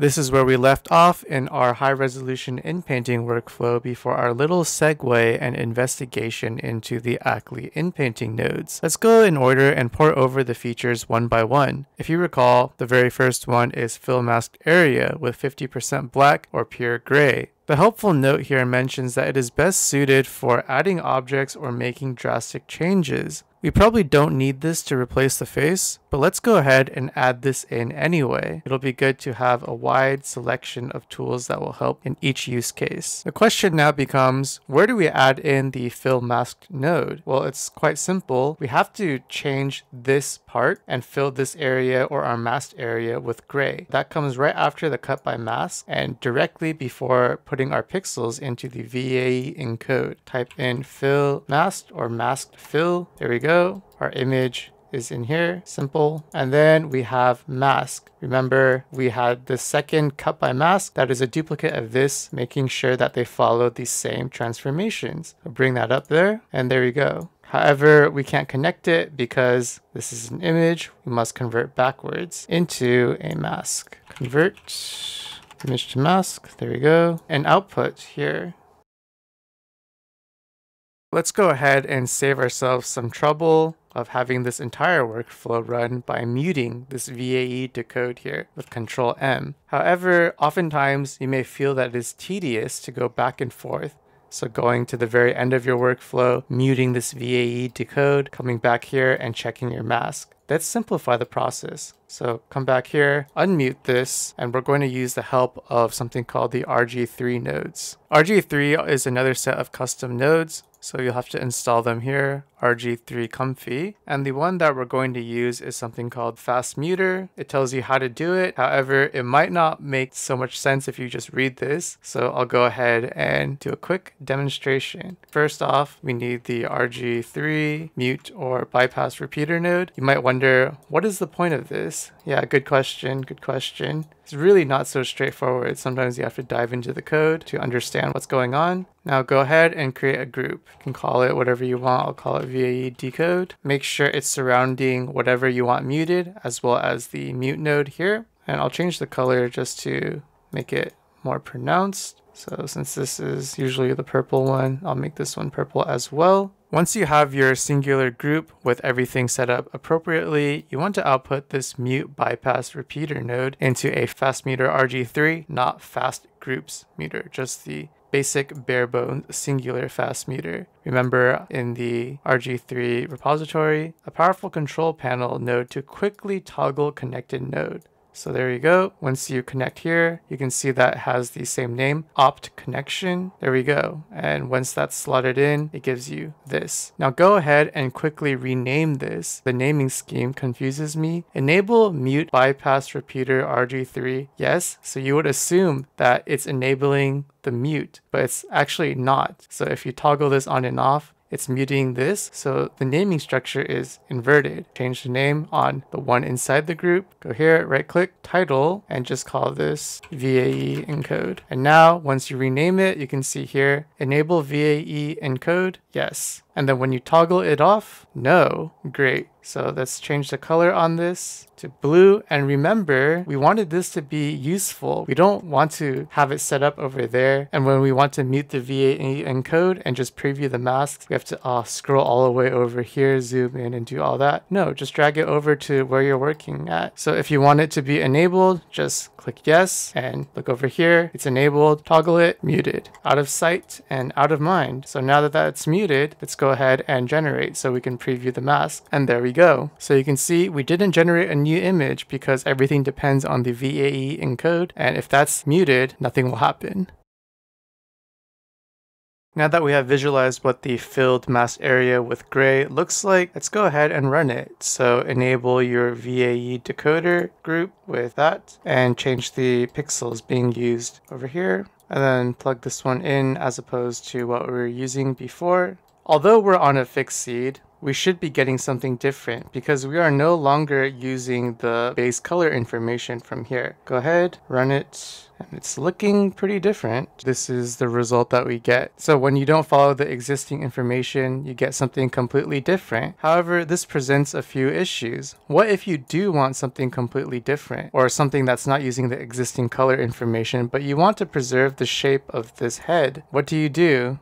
This is where we left off in our high resolution inpainting workflow before our little segue and investigation into the Acly inpainting nodes. Let's go in order and pour over the features one by one. If you recall, the very first one is fill masked area with 50% black or pure gray. The helpful note here mentions that it is best suited for adding objects or making drastic changes. We probably don't need this to replace the face, but let's go ahead and add this in anyway. It'll be good to have a wide selection of tools that will help in each use case. The question now becomes, where do we add in the fill masked node? Well, it's quite simple. We have to change this part and fill this area or our masked area with gray. That comes right after the cut by mask and directly before putting our pixels into the VAE encode. Type in fill masked or masked fill. There we go. Our image is in here, simple. And then we have mask. Remember, we had the second cut by mask that is a duplicate of this, making sure that they follow the same transformations. I'll bring that up there, and there we go. However, we can't connect it because this is an image. We must convert backwards into a mask. Convert image to mask. There we go. And output here. Let's go ahead and save ourselves some trouble of having this entire workflow run by muting this VAE decode here with Control M. However, oftentimes you may feel that it is tedious to go back and forth. So going to the very end of your workflow, muting this VAE decode, coming back here and checking your mask. Let's simplify the process. So come back here, unmute this, and we're going to use the help of something called the rgthree nodes. rgthree is another set of custom nodes so you'll have to install them here, rgthree Comfy. And the one that we're going to use is something called Fast Muter. It tells you how to do it. However, it might not make so much sense if you just read this. So I'll go ahead and do a quick demonstration. First off, we need the rgthree mute or bypass repeater node. You might wonder, what is the point of this? Yeah, good question, good question. It's really not so straightforward. Sometimes you have to dive into the code to understand what's going on. Now go ahead and create a group. You can call it whatever you want. I'll call it VAE decode. Make sure it's surrounding whatever you want muted as well as the mute node here. And I'll change the color just to make it more pronounced. So since this is usually the purple one, I'll make this one purple as well. Once you have your singular group with everything set up appropriately, you want to output this mute bypass repeater node into a fast muter rgthree, not fast groups muter, just the basic bare bones singular fast muter. Remember in the rgthree repository, a powerful control panel node to quickly toggle connected node. So there you go. Once you connect here, you can see that has the same name, opt connection. There we go. And once that's slotted in, it gives you this. Now go ahead and quickly rename this. The naming scheme confuses me. Enable mute bypass repeater rgthree. Yes, so you would assume that it's enabling the mute, but it's actually not. So if you toggle this on and off, it's muting this. So the naming structure is inverted. Change the name on the one inside the group. Go here, right click, title, and just call this VAE encode. And now once you rename it, you can see here, enable VAE encode, yes. And then when you toggle it off, no, great. So let's change the color on this to blue. And remember, we wanted this to be useful. We don't want to have it set up over there. And when we want to mute the VAE encode and just preview the masks, we have to uh, scroll all the way over here, zoom in and do all that. No, just drag it over to where you're working at. So if you want it to be enabled, just click yes and look over here. It's enabled, toggle it, muted, out of sight and out of mind. So now that that's muted, let's go ahead and generate so we can preview the mask. And there we go. So you can see we didn't generate a new image because everything depends on the VAE encode. And if that's muted, nothing will happen. Now that we have visualized what the filled mask area with gray looks like, let's go ahead and run it. So enable your VAE decoder group with that and change the pixels being used over here. And then plug this one in as opposed to what we were using before. Although we're on a fixed seed, we should be getting something different because we are no longer using the base color information from here. Go ahead, run it, and it's looking pretty different. This is the result that we get. So when you don't follow the existing information, you get something completely different. However, this presents a few issues. What if you do want something completely different or something that's not using the existing color information, but you want to preserve the shape of this head? What do you do?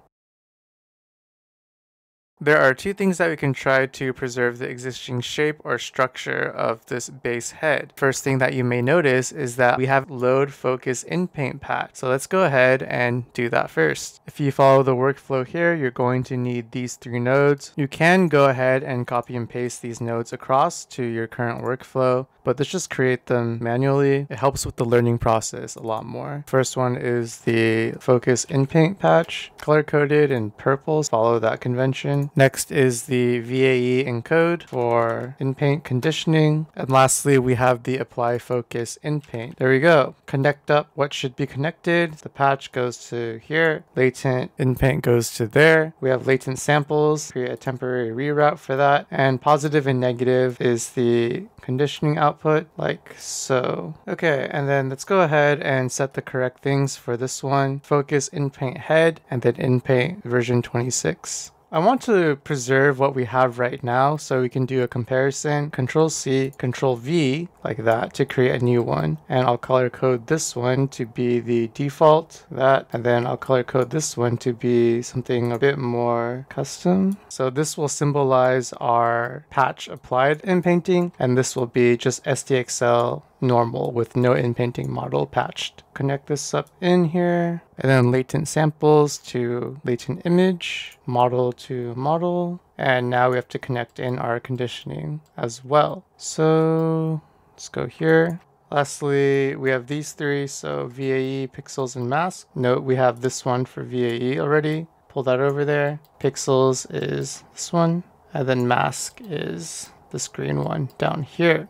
There are two things that we can try to preserve the existing shape or structure of this base head. First thing that you may notice is that we have load Fooocus in paint patch. So let's go ahead and do that first. If you follow the workflow here, you're going to need these three nodes. You can go ahead and copy and paste these nodes across to your current workflow, but let's just create them manually. It helps with the learning process a lot more. First one is the Fooocus in paint patch, color coded in purple, follow that convention. Next is the VAE encode for in-paint conditioning. And lastly, we have the apply Fooocus in paint. There we go. Connect up what should be connected. The patch goes to here. Latent in paint goes to there. We have latent samples, create a temporary reroute for that. And positive and negative is the conditioning output like so. Okay, and then let's go ahead and set the correct things for this one. Fooocus in paint head and then in paint version 26. I want to preserve what we have right now so we can do a comparison. Control C, Control V, like that, to create a new one. And I'll color code this one to be the default, that, and then I'll color code this one to be something a bit more custom. So this will symbolize our patch applied in painting, and this will be just SDXL normal with no in-painting model patched. Connect this up in here and then latent samples to latent image, model to model. And now we have to connect in our conditioning as well. So Let's go here. Lastly, we have these three, so VAE, pixels, and mask. Note we have this one for VAE already. Pull that over there. Pixels is this one, and then mask is this green one down here.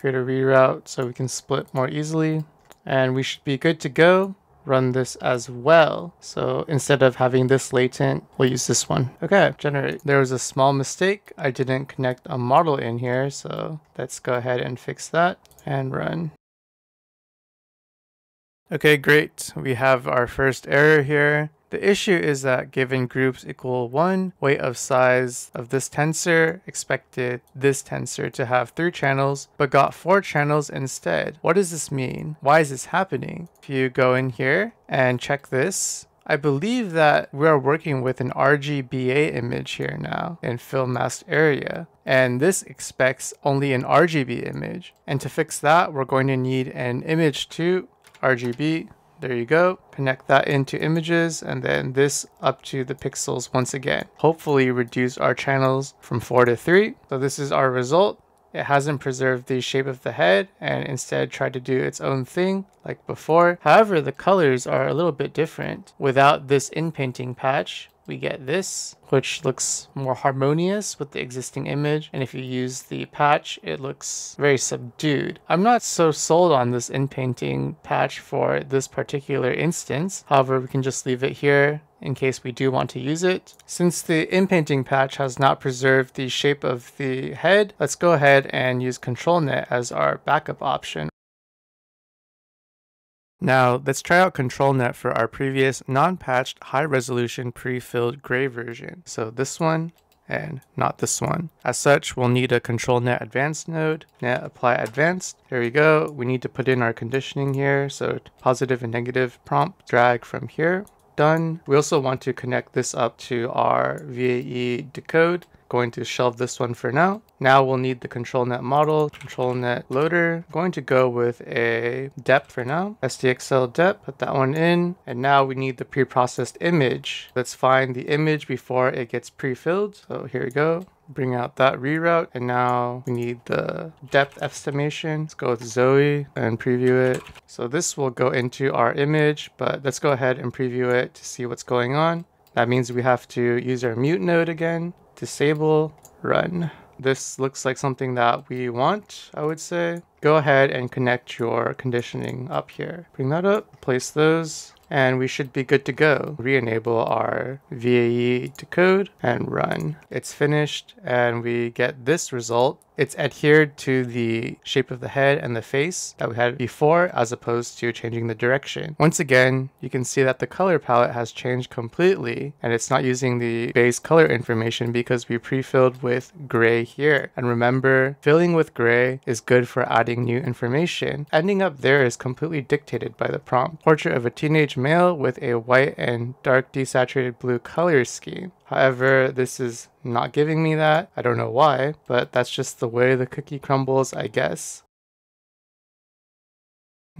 Create a reroute so we can split more easily. And we should be good to go. Run this as well. So instead of having this latent, we'll use this one. Okay, generate. There was a small mistake. I didn't connect a model in here, so let's go ahead and fix that and run. Okay, great. We have our first error here. The issue is that given groups equal 1, weight of size of this tensor expected this tensor to have 3 channels, but got 4 channels instead. What does this mean? Why is this happening? If you go in here and check this, I believe that we are working with an RGBA image here now in fill mask area. And this expects only an RGB image. And to fix that, we're going to need an image to RGB. There you go. Connect that into images and then this up to the pixels once again. Hopefully reduce our channels from 4 to 3. So this is our result. It hasn't preserved the shape of the head and instead tried to do its own thing like before. However, the colors are a little bit different. Without this inpainting patch, we get this, which looks more harmonious with the existing image. And if you use the patch, it looks very subdued. I'm not so sold on this inpainting patch for this particular instance. However, we can just leave it here in case we do want to use it. Since the inpainting patch has not preserved the shape of the head, let's go ahead and use control net as our backup option. Now, let's try out ControlNet for our previous non-patched high-resolution pre-filled gray version. So this one and not this one. As such, we'll need a ControlNet Advanced node, net apply advanced. There we go. We need to put in our conditioning here. So positive and negative prompt drag from here. Done. We also want to connect this up to our VAE decode Going to shelve this one for now. Now we'll need the ControlNet model, ControlNet loader. Going to go with a dep for now. SDXL dep, put that one in. And now we need the pre-processed image. Let's find the image before it gets pre-filled. So here we go bring out that reroute and now we need the depth estimation let's go with zoe and preview it so this will go into our image but let's go ahead and preview it to see what's going on that means we have to use our mute node again disable run. This looks like something that we want, I would say. Go ahead and connect your conditioning up here. Bring that up, place those, and we should be good to go. Re-enable our VAE decode and run. It's finished and we get this result. It's adhered to the shape of the head and the face that we had before as opposed to changing the direction. Once again, you can see that the color palette has changed completely and it's not using the base color information because we pre-filled with gray here. And remember, filling with gray is good for adding new information. Ending up there is completely dictated by the prompt. Portrait of a teenage male with a white and dark desaturated blue color scheme. However, this is not giving me that. I don't know why, but that's just the way the cookie crumbles, I guess.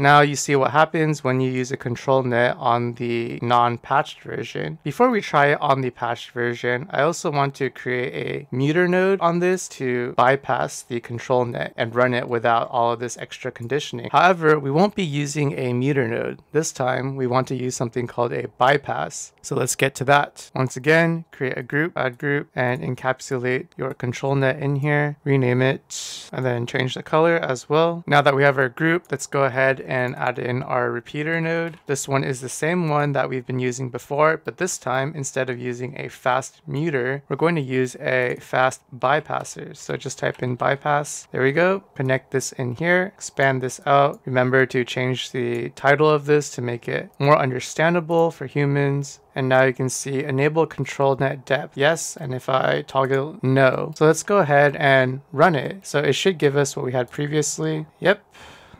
Now you see what happens when you use a control net on the non-patched version. Before we try it on the patched version, I also want to create a muter node on this to bypass the control net and run it without all of this extra conditioning. However, we won't be using a muter node. This time we want to use something called a bypass. So let's get to that. Once again, create a group, add group, and encapsulate your control net in here, rename it, and then change the color as well. Now that we have our group, let's go ahead and add in our repeater node. This one is the same one that we've been using before, but this time, instead of using a fast muter, we're going to use a fast bypasser. So just type in bypass. There we go. Connect this in here, expand this out. Remember to change the title of this to make it more understandable for humans. And now you can see enable control net depth. Yes. And if I toggle no. So let's go ahead and run it. So it should give us what we had previously. Yep.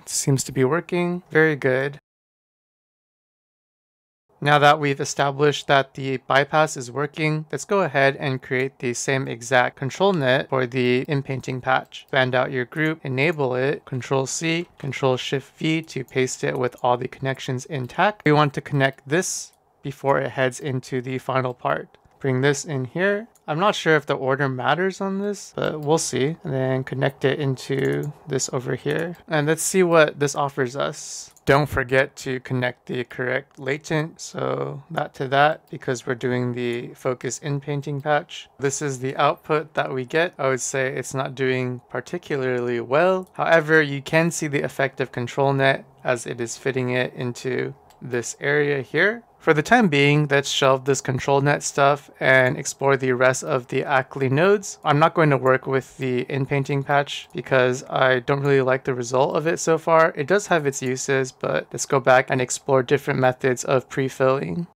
Seems to be working. Very good. Now that we've established that the bypass is working, let's go ahead and create the same exact control net for the inpainting patch. Expand out your group, enable it, control C, control shift V to paste it with all the connections intact. We want to connect this before it heads into the final part. Bring this in here, I'm not sure if the order matters on this, but we'll see. And then connect it into this over here. And let's see what this offers us. Don't forget to connect the correct latent, so that to that, because we're doing the Fooocus in painting patch. This is the output that we get. I would say it's not doing particularly well. However, you can see the effect of control net as it is fitting it into this area here. For the time being, let's shelve this control net stuff and explore the rest of the Acly nodes. I'm not going to work with the in-painting patch because I don't really like the result of it so far. It does have its uses, but let's go back and explore different methods of pre-filling.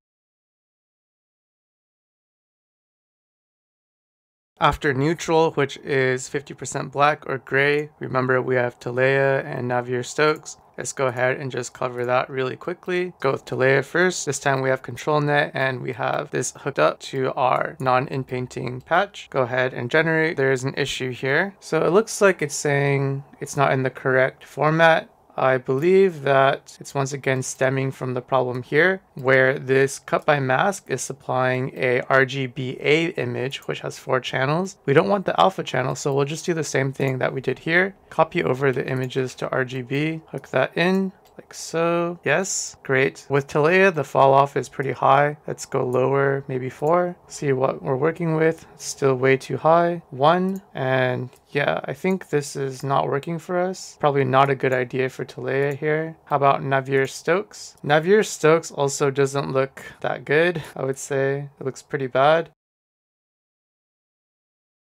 After neutral, which is 50% black or gray, remember we have Telea and Navier-Stokes. Let's go ahead and just cover that really quickly. Go to layer first. This time we have control net and we have this hooked up to our non-in-painting patch. Go ahead and generate. There's an issue here. So it looks like it's saying it's not in the correct format. I believe that it's once again stemming from the problem here where this cut by mask is supplying a RGBA image which has four channels. We don't want the alpha channel so we'll just do the same thing that we did here. Copy over the images to RGB, hook that in, like so. Yes, great. With Telea, the fall off is pretty high. Let's go lower, maybe four. See what we're working with. Still way too high. One, and yeah, I think this is not working for us. Probably not a good idea for Telea here. How about Navier-Stokes? Navier-Stokes also doesn't look that good, I would say. It looks pretty bad.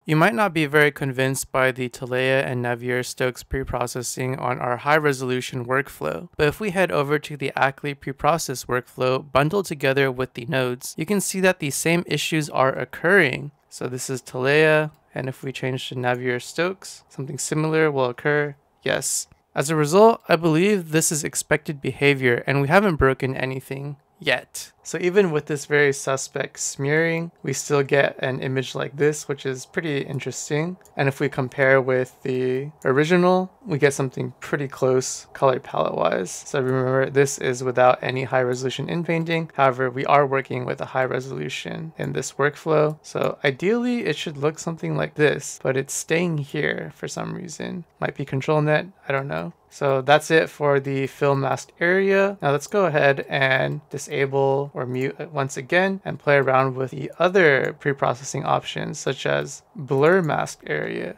You might not be very convinced by the Telea and Navier-Stokes preprocessing on our high-resolution workflow, but if we head over to the Acly preprocess workflow bundled together with the nodes, you can see that the same issues are occurring. So this is Telea, and if we change to Navier-Stokes, something similar will occur. Yes. As a result, I believe this is expected behavior and we haven't broken anything yet. So even with this very suspect smearing, we still get an image like this, which is pretty interesting. And if we compare with the original, we get something pretty close color palette wise. So remember, this is without any high resolution in painting. However, we are working with a high resolution in this workflow. So ideally it should look something like this, but it's staying here for some reason. Might be control net, I don't know. So that's it for the fill mask area. Now let's go ahead and disable or mute it once again and play around with the other pre-processing options such as blur mask area.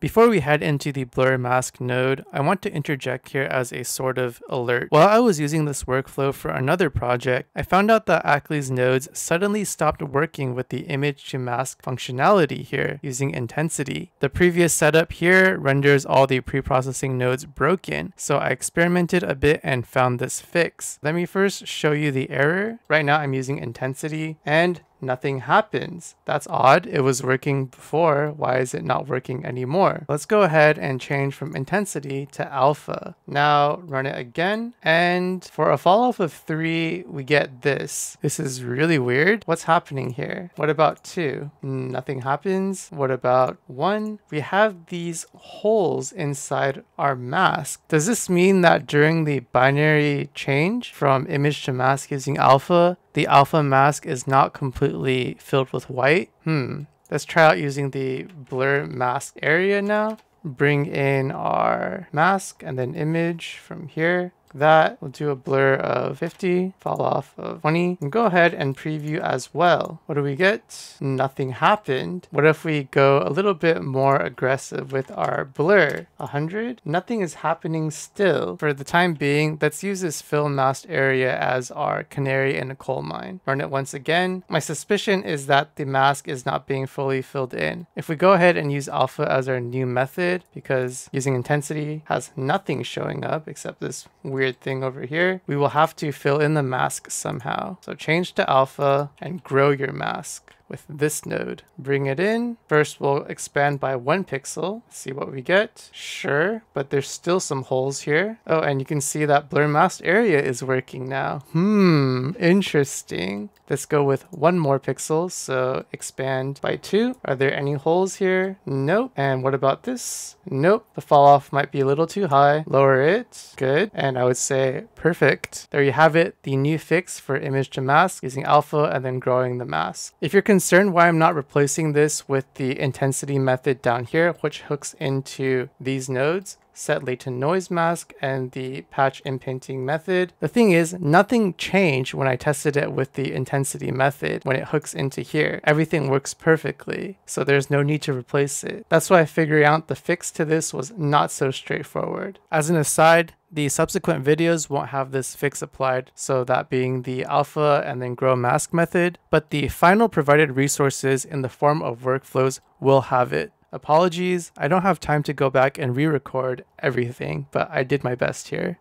Before we head into the blur mask node, I want to interject here as a sort of alert. While I was using this workflow for another project, I found out that Acly's nodes suddenly stopped working with the image to mask functionality here using intensity. The previous setup here renders all the pre-processing nodes broken, so I experimented a bit and found this fix. Let me first show you the error. Right now I'm using intensity and nothing happens. That's odd. It was working before. Why is it not working anymore? Let's go ahead and change from intensity to alpha. Now run it again. And for a fall off of three, we get this. This is really weird. What's happening here? What about two? Nothing happens. What about one? We have these holes inside our mask. Does this mean that during the binary change from image to mask using alpha, the alpha mask is not completely filled with white. Hmm. Let's try out using the blur mask area now. Bring in our mask and then image from here that. We'll do a blur of 50, fall off of 20, and go ahead and preview as well. What do we get? Nothing happened. What if we go a little bit more aggressive with our blur? 100? Nothing is happening still. For the time being, let's use this fill mask area as our canary in a coal mine. Run it once again. My suspicion is that the mask is not being fully filled in. If we go ahead and use alpha as our new method, because using intensity has nothing showing up except this weird weird thing over here, we will have to fill in the mask somehow. So change to alpha and grow your mask. With this node. Bring it in. First, we'll expand by one pixel, see what we get. Sure, but there's still some holes here. Oh, and you can see that blur masked area is working now. Hmm, interesting. Let's go with one more pixel, so expand by two. Are there any holes here? Nope. And what about this? Nope. The fall off might be a little too high. Lower it. Good. And I would say perfect. There you have it, the new fix for image to mask using alpha and then growing the mask. If you're concerned why I'm not replacing this with the intensity method down here, which hooks into these nodes, set latent noise mask and the patch inpainting method. The thing is, nothing changed when I tested it with the intensity method when it hooks into here. Everything works perfectly, so there's no need to replace it. That's why figuring out the fix to this was not so straightforward. As an aside, the subsequent videos won't have this fix applied, so that being the alpha and then grow mask method, but the final provided resources in the form of workflows will have it. Apologies, I don't have time to go back and re-record everything, but I did my best here.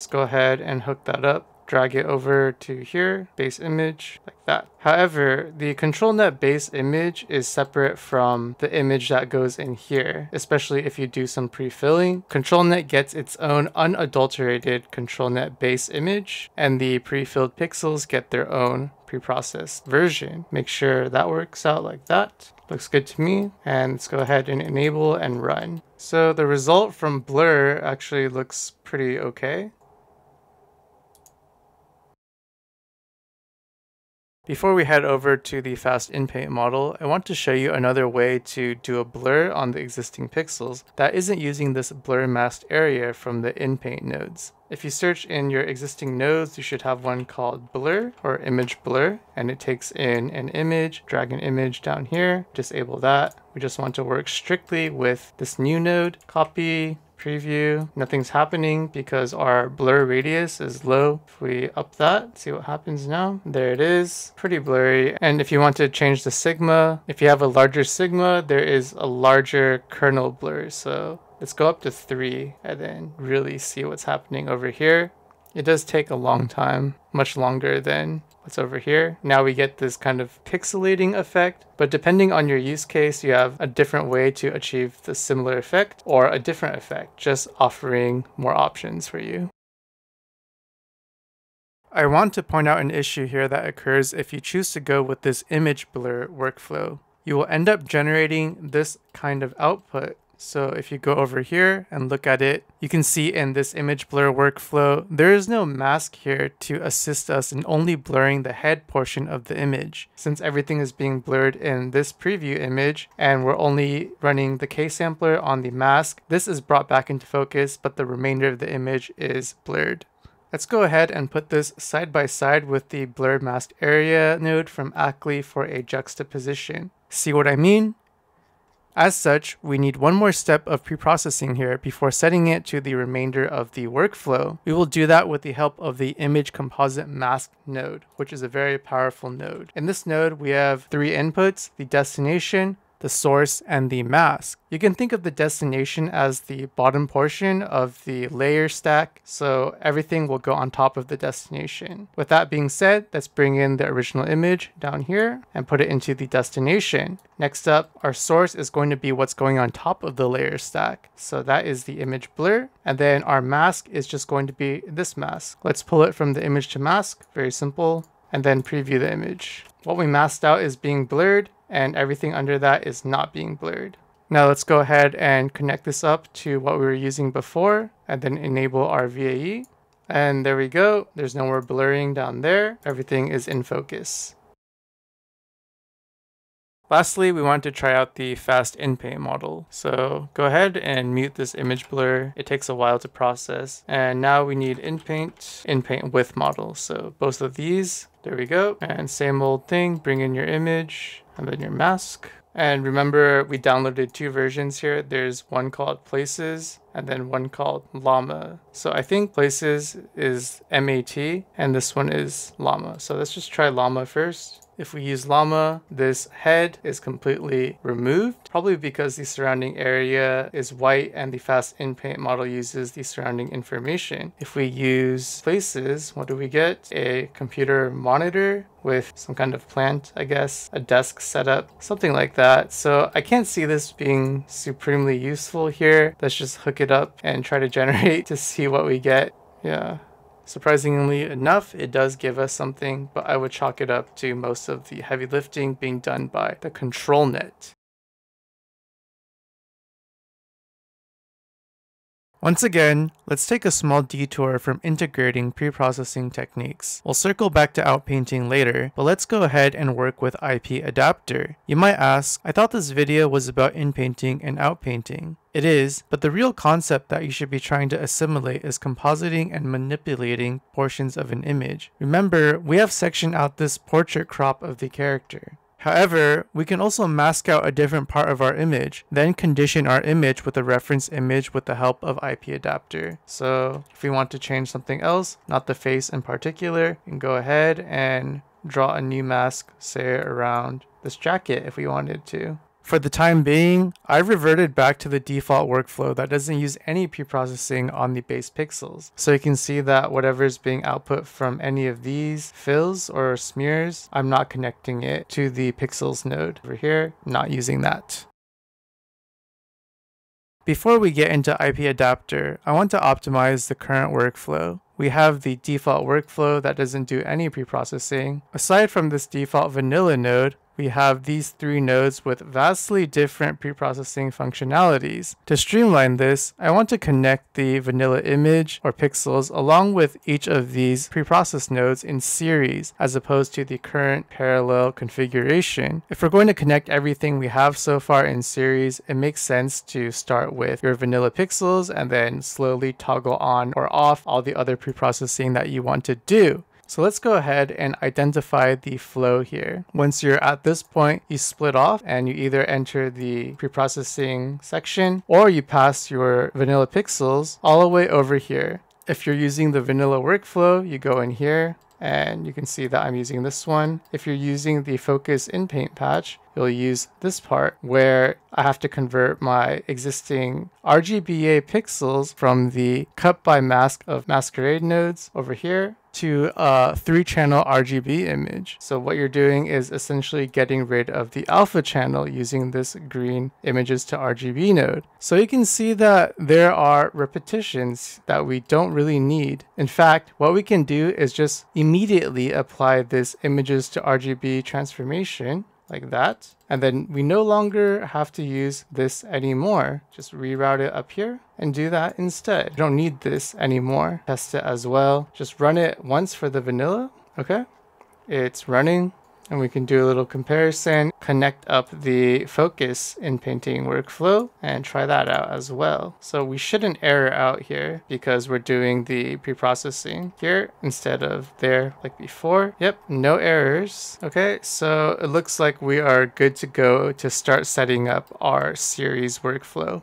Let's go ahead and hook that up, drag it over to here, base image, like that. However, the ControlNet base image is separate from the image that goes in here, especially if you do some pre-filling. ControlNet gets its own unadulterated ControlNet base image, and the pre-filled pixels get their own preprocessed version. Make sure that works out like that. Looks good to me. And let's go ahead and enable and run. So the result from Blur actually looks pretty okay. Before we head over to the fast inpaint model, I want to show you another way to do a blur on the existing pixels that isn't using this blur masked area from the inpaint nodes. If you search in your existing nodes, you should have one called blur or image blur, and it takes in an image, drag an image down here, disable that. We just want to work strictly with this new node, copy, preview, nothing's happening because our blur radius is low. If we up that, see what happens now. There it is, pretty blurry. And if you want to change the sigma, if you have a larger sigma, there is a larger kernel blur. So let's go up to three and then really see what's happening over here. It does take a long time, much longer than what's over here. Now we get this kind of pixelating effect, but depending on your use case, you have a different way to achieve the similar effect or a different effect, just offering more options for you. I want to point out an issue here that occurs if you choose to go with this image blur workflow. You will end up generating this kind of output so if you go over here and look at it, you can see in this image blur workflow, there is no mask here to assist us in only blurring the head portion of the image. Since everything is being blurred in this preview image and we're only running the K-sampler on the mask, this is brought back into focus, but the remainder of the image is blurred. Let's go ahead and put this side by side with the blur mask area node from Acly for a juxtaposition. See what I mean? As such, we need one more step of preprocessing here before setting it to the remainder of the workflow. We will do that with the help of the image composite mask node, which is a very powerful node. In this node, we have three inputs, the destination, the source, and the mask. You can think of the destination as the bottom portion of the layer stack, so everything will go on top of the destination. With that being said, let's bring in the original image down here and put it into the destination. Next up, our source is going to be what's going on top of the layer stack. So that is the image blur. And then our mask is just going to be this mask. Let's pull it from the image to mask, very simple, and then preview the image. What we masked out is being blurred, and everything under that is not being blurred. Now let's go ahead and connect this up to what we were using before and then enable our VAE. And there we go. There's no more blurring down there. Everything is in focus. Lastly, we want to try out the fast inpaint model. So go ahead and mute this image blur. It takes a while to process. And now we need inpaint, inpaint with model. So both of these, there we go. And same old thing, bring in your image, and then your mask. And remember, we downloaded two versions here. There's one called Places and then one called LaMa. So I think Places is MAT and this one is LaMa. So let's just try LaMa first. If we use LaMa, this head is completely removed, probably because the surrounding area is white and the fast in paint model uses the surrounding information. If we use places, what do we get? A computer monitor with some kind of plant, I guess, a desk setup, something like that. So I can't see this being supremely useful here. Let's just hook it up and try to generate to see what we get. Yeah. Surprisingly enough, it does give us something, but I would chalk it up to most of the heavy lifting being done by the control net. Once again, let's take a small detour from integrating pre-processing techniques. We'll circle back to outpainting later, but let's go ahead and work with IP adapter. You might ask, I thought this video was about inpainting and outpainting. It is, but the real concept that you should be trying to assimilate is compositing and manipulating portions of an image. Remember, we have sectioned out this portrait crop of the character. However, we can also mask out a different part of our image, then condition our image with a reference image with the help of IP adapter. So if we want to change something else, not the face in particular, we can go ahead and draw a new mask, say around this jacket if we wanted to. For the time being, I've reverted back to the default workflow that doesn't use any pre-processing on the base pixels. So you can see that whatever is being output from any of these fills or smears, I'm not connecting it to the pixels node. Over here, not using that. Before we get into IP adapter, I want to optimize the current workflow. We have the default workflow that doesn't do any pre-processing. Aside from this default vanilla node, we have these three nodes with vastly different preprocessing functionalities. To streamline this, I want to connect the vanilla image or pixels along with each of these preprocessed nodes in series as opposed to the current parallel configuration. If we're going to connect everything we have so far in series, it makes sense to start with your vanilla pixels and then slowly toggle on or off all the other preprocessing that you want to do. So let's go ahead and identify the flow here. Once you're at this point, you split off and you either enter the preprocessing section or you pass your vanilla pixels all the way over here. If you're using the vanilla workflow, you go in here and you can see that I'm using this one. If you're using the Fooocus in paint patch, you'll use this part where I have to convert my existing RGBA pixels from the cut by mask of masquerade nodes over here to a three channel RGB image. So what you're doing is essentially getting rid of the alpha channel using this green images to RGB node. So you can see that there are repetitions that we don't really need. In fact, what we can do is just immediately apply this images to RGB transformation like that. And then we no longer have to use this anymore. Just reroute it up here and do that instead. We don't need this anymore. Test it as well. Just run it once for the vanilla. Okay. It's running and we can do a little comparison, connect up the Fooocus in painting workflow and try that out as well. So we shouldn't error out here because we're doing the pre-processing here instead of there like before. Yep, no errors. Okay, so it looks like we are good to go to start setting up our series workflow.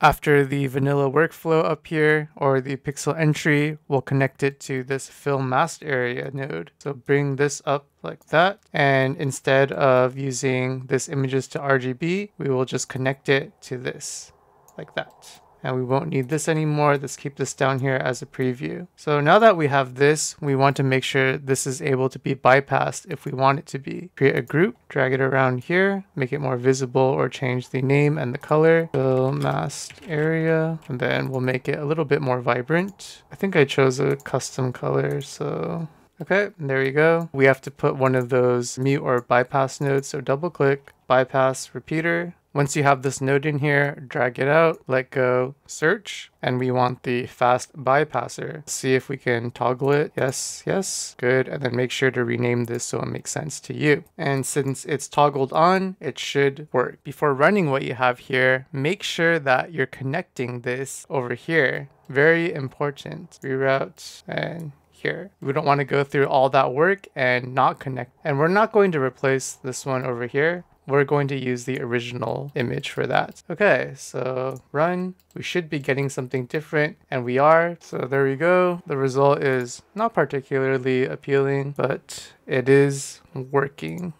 After the vanilla workflow up here or the pixel entry, we'll connect it to this fill mask area node. So bring this up like that. And instead of using this images to RGB, we will just connect it to this like that and we won't need this anymore. Let's keep this down here as a preview. So now that we have this, we want to make sure this is able to be bypassed if we want it to be. Create a group, drag it around here, make it more visible or change the name and the color. Fill mask area, and then we'll make it a little bit more vibrant. I think I chose a custom color, so Okay, there you go. We have to put one of those mute or bypass nodes. So double click, bypass repeater, once you have this node in here, drag it out, let go, search, and we want the fast bypasser. See if we can toggle it. Yes, yes, good. And then make sure to rename this so it makes sense to you. And since it's toggled on, it should work. Before running what you have here, make sure that you're connecting this over here. Very important. Reroute and here. We don't want to go through all that work and not connect. And we're not going to replace this one over here we're going to use the original image for that. Okay, so run. We should be getting something different, and we are. So there we go. The result is not particularly appealing, but it is working.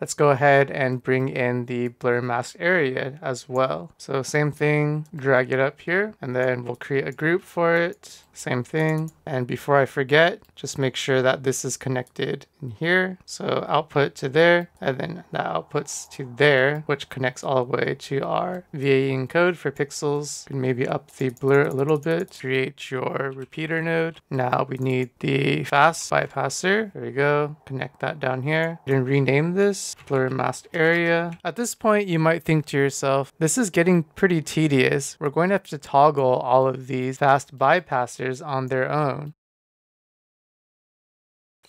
Let's go ahead and bring in the blur mask area as well. So same thing, drag it up here, and then we'll create a group for it. Same thing. And before I forget, just make sure that this is connected in here. So output to there, and then that outputs to there, which connects all the way to our VAE encode for pixels. Can maybe up the blur a little bit, create your repeater node. Now we need the fast bypasser. There we go. Connect that down here. And rename this blur mask area. At this point, you might think to yourself, this is getting pretty tedious. We're going to have to toggle all of these fast bypassers on their own.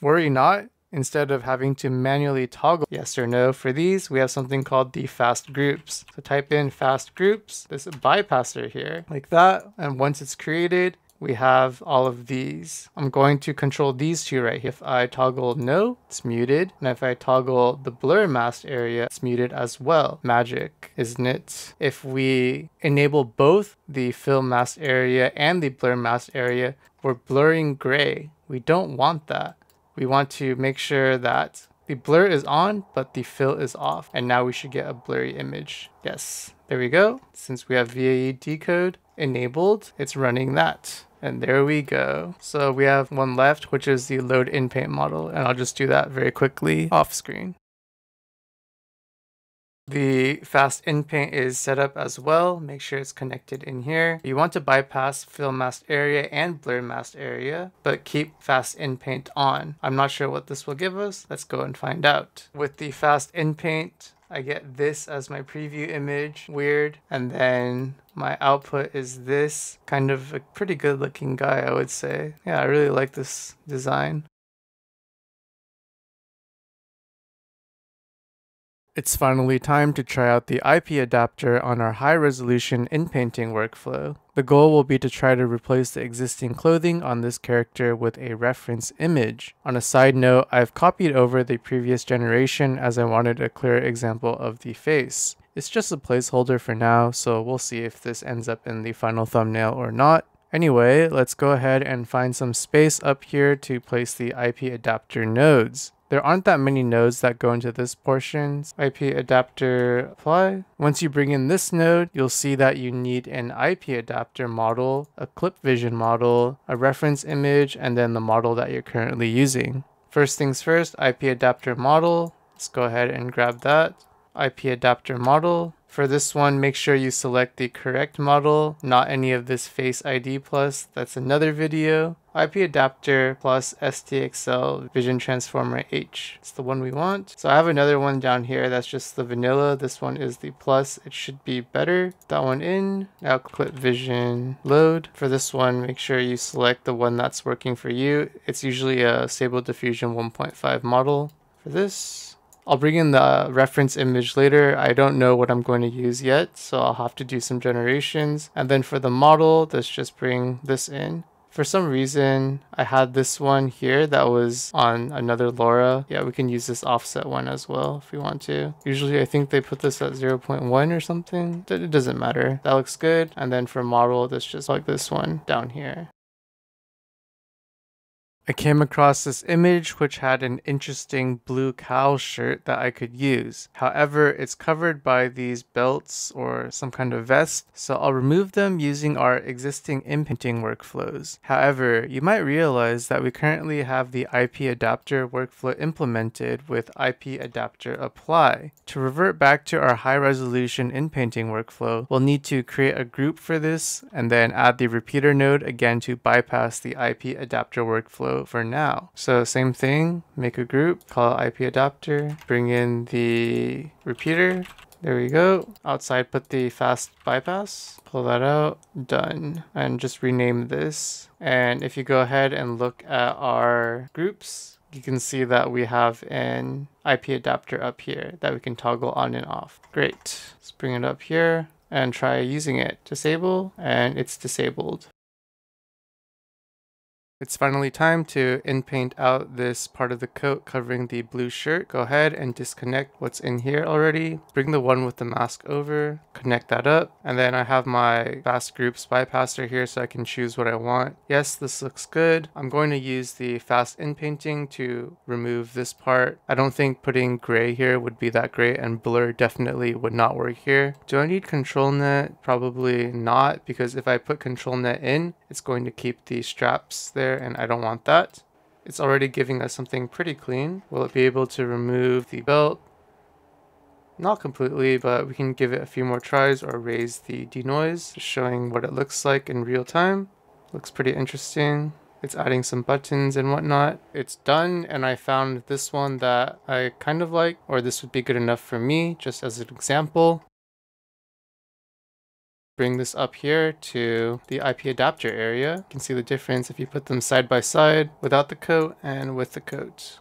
Worry not, instead of having to manually toggle yes or no for these, we have something called the fast groups. So type in fast groups, this bypasser here, like that. And once it's created, we have all of these. I'm going to control these two right here. If I toggle no, it's muted. And if I toggle the blur mask area, it's muted as well. Magic, isn't it? If we enable both the fill mask area and the blur mask area, we're blurring gray. We don't want that. We want to make sure that the blur is on, but the fill is off. And now we should get a blurry image. Yes, there we go. Since we have VAE decode enabled, it's running that. And there we go. So we have one left, which is the load in paint model. And I'll just do that very quickly off screen. The fast in paint is set up as well. Make sure it's connected in here. You want to bypass fill mask area and blur mask area, but keep fast in paint on. I'm not sure what this will give us. Let's go and find out. With the fast in paint, I get this as my preview image, weird. And then my output is this, kind of a pretty good looking guy, I would say. Yeah, I really like this design. It's finally time to try out the IP adapter on our high resolution inpainting workflow. The goal will be to try to replace the existing clothing on this character with a reference image. On a side note, I've copied over the previous generation as I wanted a clear example of the face. It's just a placeholder for now, so we'll see if this ends up in the final thumbnail or not. Anyway, let's go ahead and find some space up here to place the IP adapter nodes. There aren't that many nodes that go into this portion. IP adapter apply. Once you bring in this node, you'll see that you need an IP adapter model, a clip vision model, a reference image, and then the model that you're currently using. First things first, IP adapter model. Let's go ahead and grab that. IP adapter model. For this one, make sure you select the correct model, not any of this Face ID Plus. That's another video. IP adapter plus SDXL Vision Transformer H. It's the one we want. So I have another one down here that's just the vanilla. This one is the plus. It should be better. That one in. Now clip vision load. For this one, make sure you select the one that's working for you. It's usually a Stable Diffusion 1.5 model. For this, I'll bring in the reference image later. I don't know what I'm going to use yet, so I'll have to do some generations. And then for the model, let's just bring this in. For some reason, I had this one here that was on another LoRa. Yeah, we can use this offset one as well if we want to. Usually I think they put this at 0.1 or something. It doesn't matter. That looks good. And then for model, that's just like this one down here. I came across this image which had an interesting blue cow shirt that I could use. However, it's covered by these belts or some kind of vest, so I'll remove them using our existing inpainting workflows. However, you might realize that we currently have the IP adapter workflow implemented with IP adapter apply. To revert back to our high resolution inpainting workflow, we'll need to create a group for this and then add the repeater node again to bypass the IP adapter workflow for now. So same thing, make a group, call IP adapter, bring in the repeater. There we go. Outside put the fast bypass, pull that out, done. And just rename this. And if you go ahead and look at our groups, you can see that we have an IP adapter up here that we can toggle on and off. Great. Let's bring it up here and try using it. Disable, and it's disabled. It's finally time to inpaint out this part of the coat covering the blue shirt. Go ahead and disconnect what's in here already. Bring the one with the mask over, connect that up, and then I have my fast groups bypasser here so I can choose what I want. Yes, this looks good. I'm going to use the fast inpainting to remove this part. I don't think putting gray here would be that great and blur definitely would not work here. Do I need control net? Probably not because if I put control net in, it's going to keep the straps there and I don't want that. It's already giving us something pretty clean. Will it be able to remove the belt? Not completely, but we can give it a few more tries or raise the denoise, showing what it looks like in real time. Looks pretty interesting. It's adding some buttons and whatnot. It's done, and I found this one that I kind of like, or this would be good enough for me, just as an example bring this up here to the IP adapter area. You can see the difference if you put them side by side without the coat and with the coat.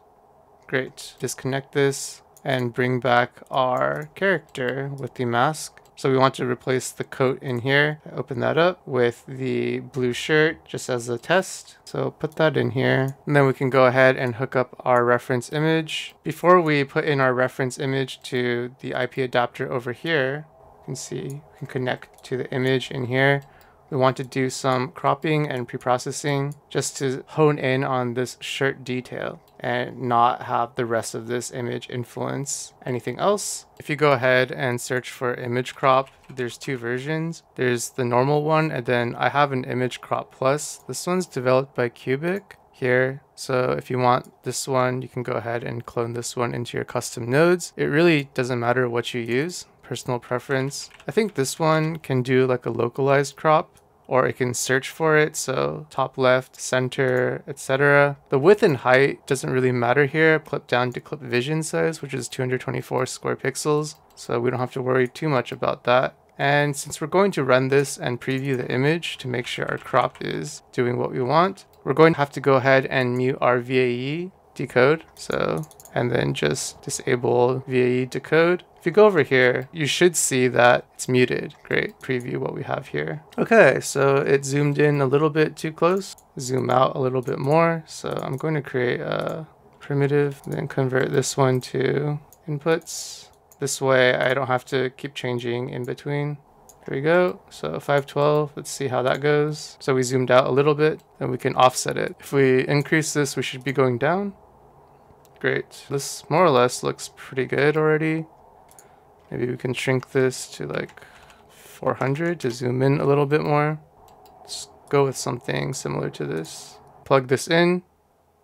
Great. Disconnect this and bring back our character with the mask. So we want to replace the coat in here. Open that up with the blue shirt just as a test. So put that in here. And then we can go ahead and hook up our reference image. Before we put in our reference image to the IP adapter over here, can see, we can connect to the image in here. We want to do some cropping and pre-processing just to hone in on this shirt detail and not have the rest of this image influence anything else. If you go ahead and search for image crop, there's two versions. There's the normal one and then I have an image crop plus. This one's developed by cubiq here. So if you want this one, you can go ahead and clone this one into your custom nodes. It really doesn't matter what you use personal preference. I think this one can do like a localized crop or it can search for it so top left center etc the width and height doesn't really matter here clip down to clip vision size which is 224 square pixels so we don't have to worry too much about that and since we're going to run this and preview the image to make sure our crop is doing what we want we're going to have to go ahead and mute our VAE decode so and then just disable VAE decode if you go over here, you should see that it's muted. Great, preview what we have here. Okay, so it zoomed in a little bit too close. Zoom out a little bit more. So I'm going to create a primitive, then convert this one to inputs. This way I don't have to keep changing in between. There we go. So 512, let's see how that goes. So we zoomed out a little bit and we can offset it. If we increase this, we should be going down. Great. This more or less looks pretty good already. Maybe we can shrink this to like 400 to zoom in a little bit more. Let's go with something similar to this. Plug this in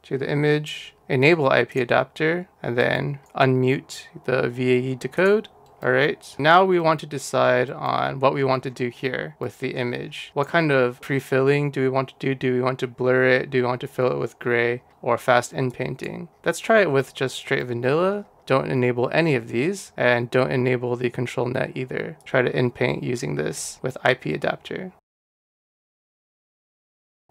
to the image, enable IP adapter, and then unmute the VAE decode. All right, now we want to decide on what we want to do here with the image. What kind of pre-filling do we want to do? Do we want to blur it? Do we want to fill it with gray or fast inpainting? Let's try it with just straight vanilla don't enable any of these and don't enable the control net either. Try to inpaint using this with IP adapter.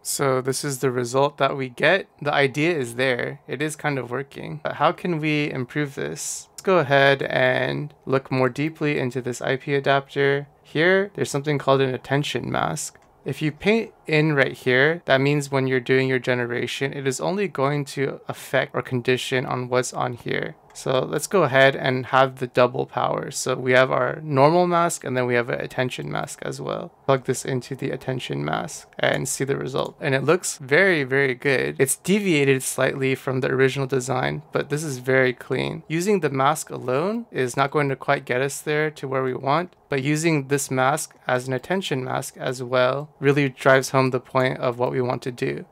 So this is the result that we get. The idea is there. It is kind of working. But how can we improve this? Let's go ahead and look more deeply into this IP adapter. Here, there's something called an attention mask. If you paint in right here, that means when you're doing your generation, it is only going to affect or condition on what's on here. So let's go ahead and have the double power. So we have our normal mask and then we have an attention mask as well. Plug this into the attention mask and see the result. And it looks very, very good. It's deviated slightly from the original design, but this is very clean. Using the mask alone is not going to quite get us there to where we want, but using this mask as an attention mask as well really drives home the point of what we want to do.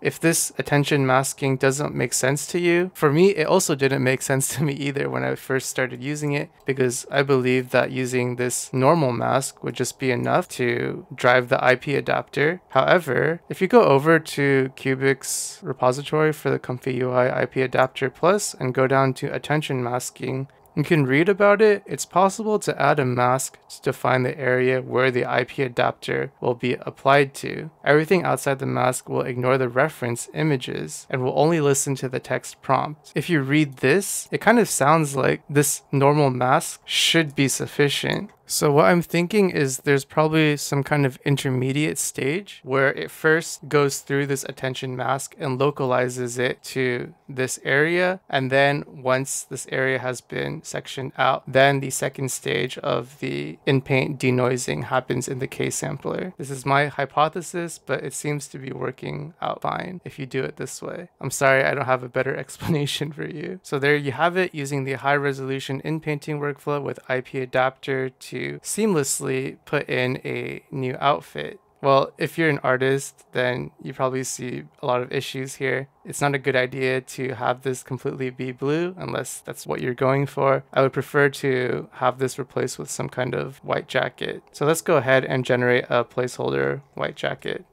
If this attention masking doesn't make sense to you, for me, it also didn't make sense to me either when I first started using it because I believed that using this normal mask would just be enough to drive the IP adapter. However, if you go over to cubiq's repository for the Comfy UI IP adapter plus and go down to attention masking, you can read about it. It's possible to add a mask to define the area where the IP adapter will be applied to. Everything outside the mask will ignore the reference images and will only listen to the text prompt. If you read this, it kind of sounds like this normal mask should be sufficient. So what I'm thinking is there's probably some kind of intermediate stage where it first goes through this attention mask and localizes it to this area. And then once this area has been sectioned out, then the second stage of the in-paint denoising happens in the K sampler. This is my hypothesis, but it seems to be working out fine if you do it this way. I'm sorry, I don't have a better explanation for you. So there you have it using the high resolution in-painting workflow with IP adapter to to seamlessly put in a new outfit. Well, if you're an artist, then you probably see a lot of issues here. It's not a good idea to have this completely be blue unless that's what you're going for. I would prefer to have this replaced with some kind of white jacket. So let's go ahead and generate a placeholder white jacket.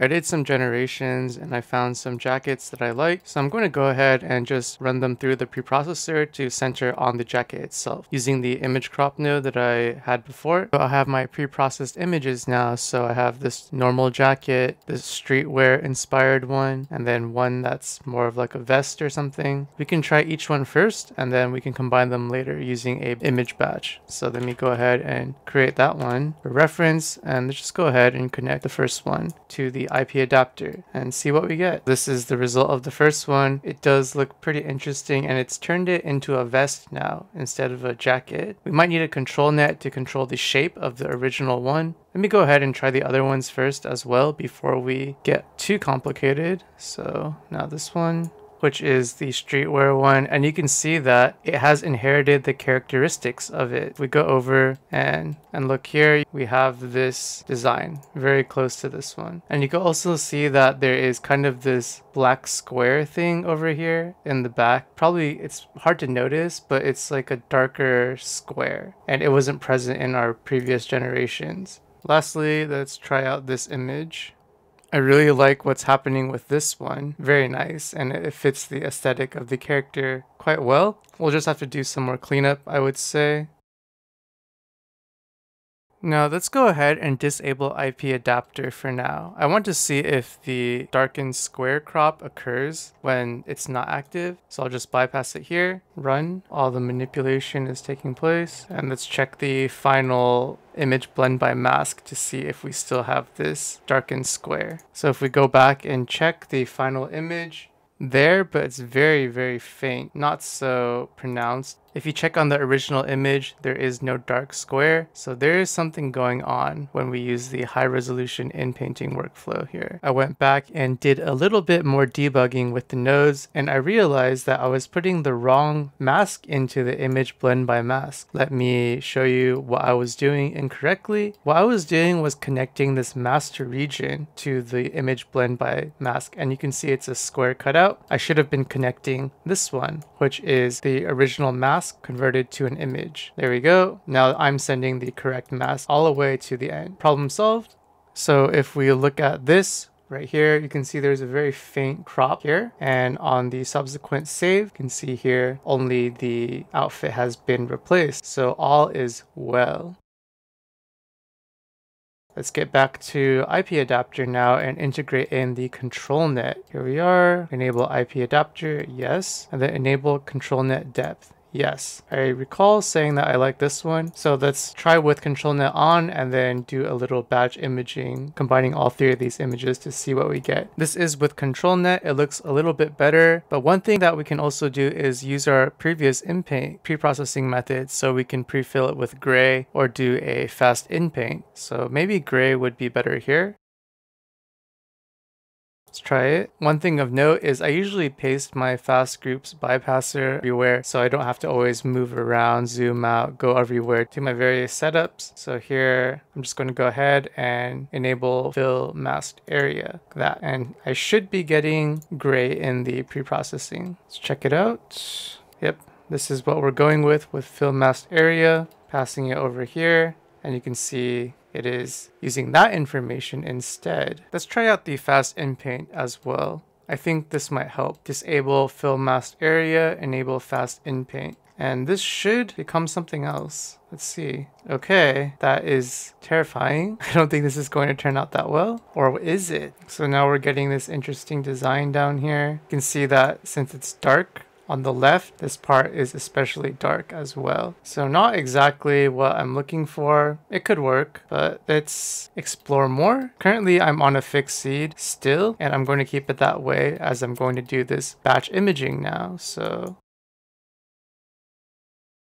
I did some generations and I found some jackets that I like. So I'm going to go ahead and just run them through the preprocessor to center on the jacket itself using the image crop node that I had before. So I have my preprocessed images now. So I have this normal jacket, this streetwear inspired one, and then one that's more of like a vest or something. We can try each one first and then we can combine them later using a image batch. So let me go ahead and create that one for reference and let's just go ahead and connect the first one to the IP adapter and see what we get. This is the result of the first one. It does look pretty interesting and it's turned it into a vest now instead of a jacket. We might need a control net to control the shape of the original one. Let me go ahead and try the other ones first as well before we get too complicated. So now this one which is the streetwear one. And you can see that it has inherited the characteristics of it. If we go over and, and look here, we have this design very close to this one. And you can also see that there is kind of this black square thing over here in the back. Probably it's hard to notice, but it's like a darker square and it wasn't present in our previous generations. Lastly, let's try out this image. I really like what's happening with this one. Very nice, and it fits the aesthetic of the character quite well. We'll just have to do some more cleanup, I would say. Now let's go ahead and disable IP adapter for now. I want to see if the darkened square crop occurs when it's not active. So I'll just bypass it here, run, all the manipulation is taking place, and let's check the final image blend by mask to see if we still have this darkened square. So if we go back and check the final image, there, but it's very, very faint, not so pronounced. If you check on the original image, there is no dark square, so there is something going on when we use the high resolution in-painting workflow here. I went back and did a little bit more debugging with the nodes, and I realized that I was putting the wrong mask into the image blend by mask. Let me show you what I was doing incorrectly. What I was doing was connecting this master region to the image blend by mask, and you can see it's a square cutout. I should have been connecting this one, which is the original mask mask converted to an image. There we go. Now I'm sending the correct mask all the way to the end. Problem solved. So if we look at this, right here you can see there's a very faint crop here and on the subsequent save you can see here only the outfit has been replaced so all is well Let's get back to IP adapter now and integrate in the control net. Here we are, enable IP adapter, yes, and then enable control net depth. Yes, I recall saying that I like this one. So let's try with ControlNet on and then do a little batch imaging, combining all three of these images to see what we get. This is with ControlNet. It looks a little bit better, but one thing that we can also do is use our previous inpaint pre-processing method so we can pre-fill it with gray or do a fast in-paint. So maybe gray would be better here. Let's try it. One thing of note is I usually paste my fast groups bypasser everywhere so I don't have to always move around, zoom out, go everywhere to my various setups. So here I'm just going to go ahead and enable fill masked area that and I should be getting gray in the pre-processing. Let's check it out. Yep, this is what we're going with with fill masked area, passing it over here and you can see it is using that information instead. Let's try out the fast in-paint as well. I think this might help. Disable fill masked area, enable fast in-paint. And this should become something else. Let's see. Okay, that is terrifying. I don't think this is going to turn out that well. Or is it? So now we're getting this interesting design down here. You can see that since it's dark, On the left, this part is especially dark as well. So not exactly what I'm looking for. It could work, but let's explore more. Currently, I'm on a fixed seed still, and I'm going to keep it that way as I'm going to do this batch imaging now. So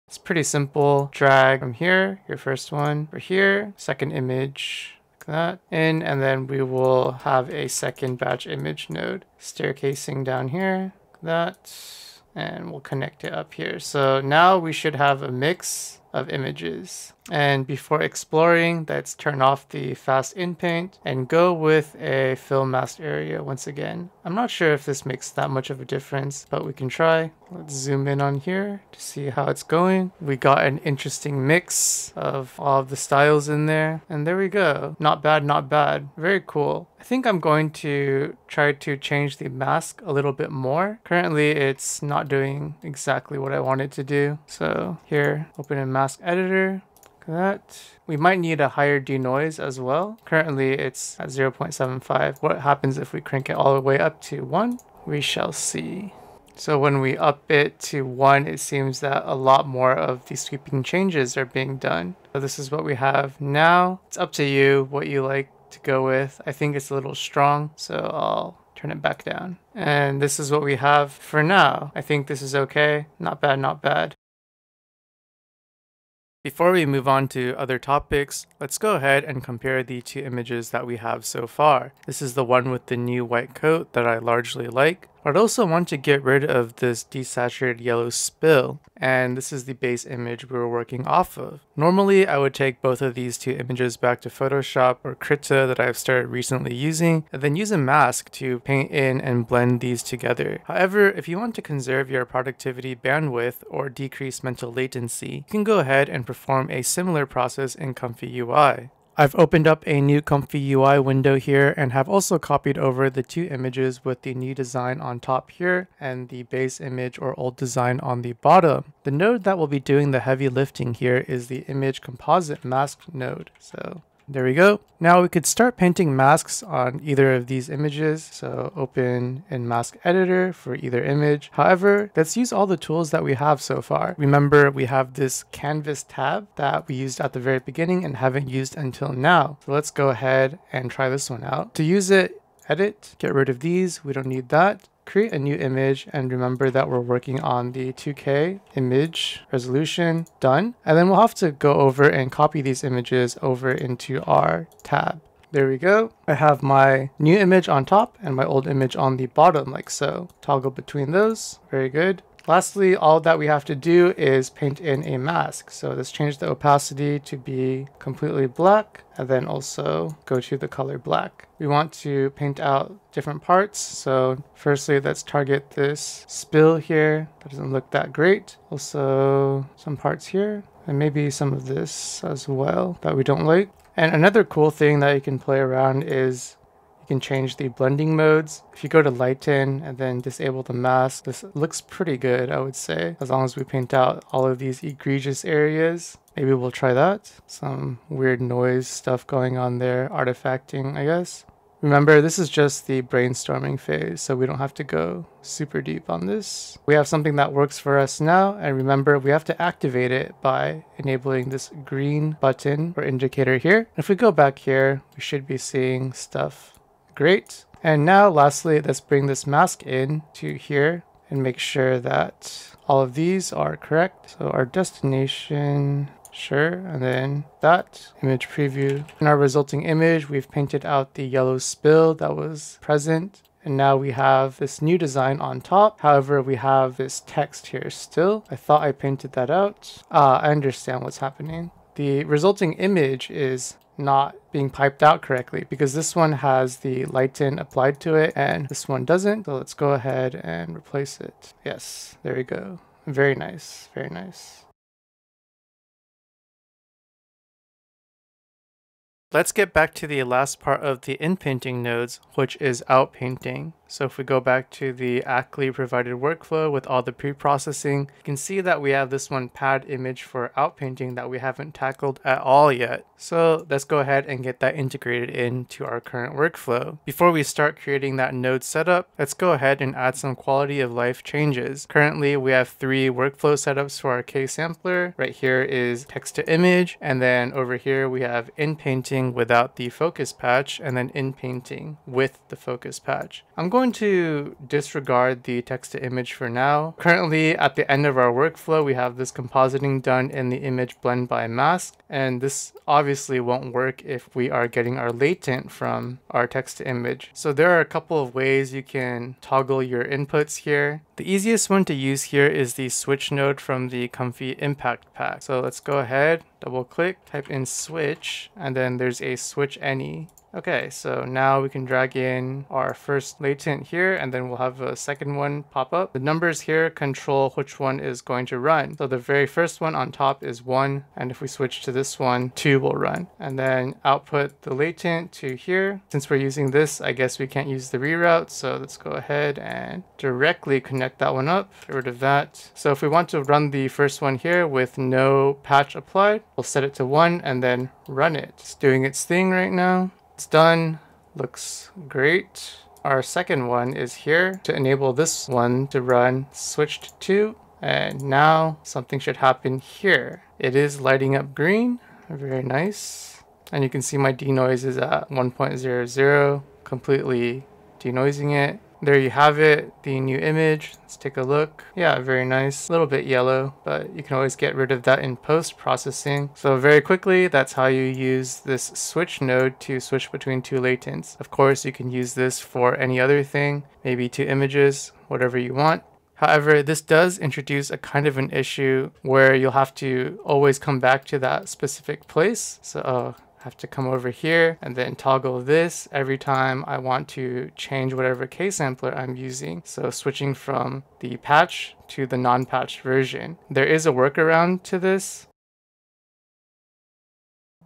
it's pretty simple. Drag from here, your first one, over here, second image, like that, in, and then we will have a second batch image node. Staircasing down here, that, and we'll connect it up here. So now we should have a mix of images. And before exploring, let's turn off the fast in paint and go with a fill mask area once again. I'm not sure if this makes that much of a difference, but we can try. Let's zoom in on here to see how it's going. We got an interesting mix of all of the styles in there. And there we go. Not bad, not bad. Very cool. I think I'm going to try to change the mask a little bit more. Currently, it's not doing exactly what I wanted to do. So here, open a mask editor that. We might need a higher denoise as well. Currently it's at 0.75. What happens if we crank it all the way up to 1? We shall see. So when we up it to 1, it seems that a lot more of the sweeping changes are being done. So this is what we have now. It's up to you what you like to go with. I think it's a little strong, so I'll turn it back down. And this is what we have for now. I think this is okay. Not bad, not bad. Before we move on to other topics, let's go ahead and compare the two images that we have so far. This is the one with the new white coat that I largely like. I'd also want to get rid of this desaturated yellow spill, and this is the base image we were working off of. Normally, I would take both of these two images back to Photoshop or Krita that I've started recently using, and then use a mask to paint in and blend these together. However, if you want to conserve your productivity bandwidth or decrease mental latency, you can go ahead and perform a similar process in Comfy UI. I've opened up a new Comfy UI window here and have also copied over the two images with the new design on top here and the base image or old design on the bottom. The node that will be doing the heavy lifting here is the image composite mask node. So there we go. Now we could start painting masks on either of these images. So open in mask editor for either image. However, let's use all the tools that we have so far. Remember, we have this canvas tab that we used at the very beginning and haven't used until now. So let's go ahead and try this one out. To use it, edit, get rid of these. We don't need that create a new image and remember that we're working on the 2K image resolution done. And then we'll have to go over and copy these images over into our tab. There we go. I have my new image on top and my old image on the bottom like so. Toggle between those. Very good. Lastly, all that we have to do is paint in a mask. So let's change the opacity to be completely black and then also go to the color black. We want to paint out different parts. So firstly, let's target this spill here. That doesn't look that great. Also some parts here and maybe some of this as well that we don't like. And another cool thing that you can play around is can change the blending modes. If you go to lighten and then disable the mask, this looks pretty good, I would say, as long as we paint out all of these egregious areas. Maybe we'll try that. Some weird noise stuff going on there, artifacting, I guess. Remember, this is just the brainstorming phase, so we don't have to go super deep on this. We have something that works for us now, and remember, we have to activate it by enabling this green button or indicator here. If we go back here, we should be seeing stuff Great. And now lastly, let's bring this mask in to here and make sure that all of these are correct. So our destination, sure, and then that image preview. In our resulting image, we've painted out the yellow spill that was present. And now we have this new design on top. However, we have this text here still. I thought I painted that out. Ah, I understand what's happening. The resulting image is not being piped out correctly because this one has the lighten applied to it and this one doesn't. So let's go ahead and replace it. Yes, there we go. Very nice, very nice. Let's get back to the last part of the in-painting nodes, which is out-painting. So if we go back to the Acly provided workflow with all the pre-processing, you can see that we have this one pad image for outpainting that we haven't tackled at all yet. So let's go ahead and get that integrated into our current workflow. Before we start creating that node setup, let's go ahead and add some quality of life changes. Currently, we have three workflow setups for our K sampler. Right here is text to image, and then over here we have in painting without the Fooocus patch, and then in painting with the Fooocus patch. I'm going to disregard the text to image for now. Currently, at the end of our workflow, we have this compositing done in the image blend by mask, and this obviously won't work if we are getting our latent from our text to image. So there are a couple of ways you can toggle your inputs here. The easiest one to use here is the switch node from the Comfy Impact Pack. So let's go ahead, double click, type in switch, and then there's a switch any. Okay, so now we can drag in our first latent here and then we'll have a second one pop up. The numbers here control which one is going to run. So the very first one on top is one and if we switch to this one, two will run. And then output the latent to here. Since we're using this, I guess we can't use the reroute. So let's go ahead and directly connect that one up, get rid of that. So if we want to run the first one here with no patch applied, we'll set it to one and then run it. It's doing its thing right now. Done, looks great. Our second one is here to enable this one to run switched to and now something should happen here. It is lighting up green, very nice. And you can see my denoise is at 1.00, completely denoising it. There you have it, the new image. Let's take a look. Yeah, very nice. A little bit yellow, but you can always get rid of that in post-processing. So very quickly, that's how you use this switch node to switch between two latents. Of course, you can use this for any other thing, maybe two images, whatever you want. However, this does introduce a kind of an issue where you'll have to always come back to that specific place. So uh, have to come over here and then toggle this every time I want to change whatever K sampler I'm using. So switching from the patch to the non-patched version. There is a workaround to this.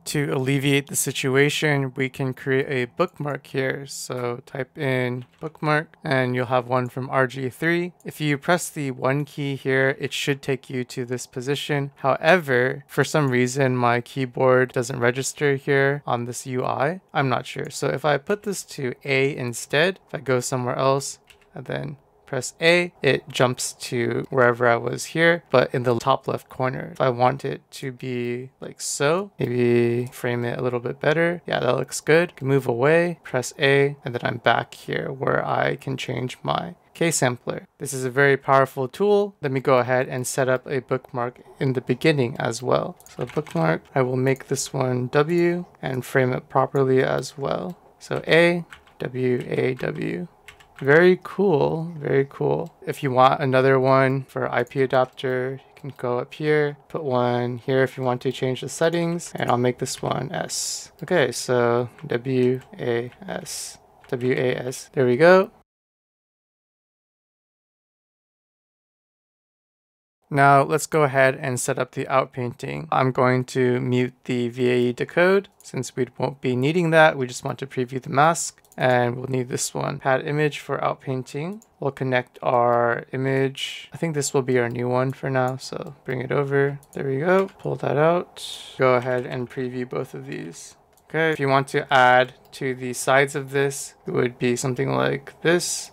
To alleviate the situation, we can create a bookmark here. So type in bookmark and you'll have one from rgthree. If you press the one key here, it should take you to this position. However, for some reason, my keyboard doesn't register here on this UI. I'm not sure. So if I put this to A instead, if I go somewhere else and then press A, it jumps to wherever I was here, but in the top left corner. If I want it to be like so, maybe frame it a little bit better. Yeah, that looks good. Move away, press A, and then I'm back here where I can change my K-Sampler. This is a very powerful tool. Let me go ahead and set up a bookmark in the beginning as well. So bookmark, I will make this one W and frame it properly as well. So A, W, A, W. Very cool, very cool. If you want another one for IP adapter, you can go up here, put one here if you want to change the settings, and I'll make this one S. Okay, so W-A-S, W-A-S, there we go. Now let's go ahead and set up the outpainting. I'm going to mute the VAE decode since we won't be needing that. We just want to preview the mask and we'll need this one. Pad image for outpainting. We'll connect our image. I think this will be our new one for now. So bring it over. There we go. Pull that out. Go ahead and preview both of these. Okay, if you want to add to the sides of this, it would be something like this.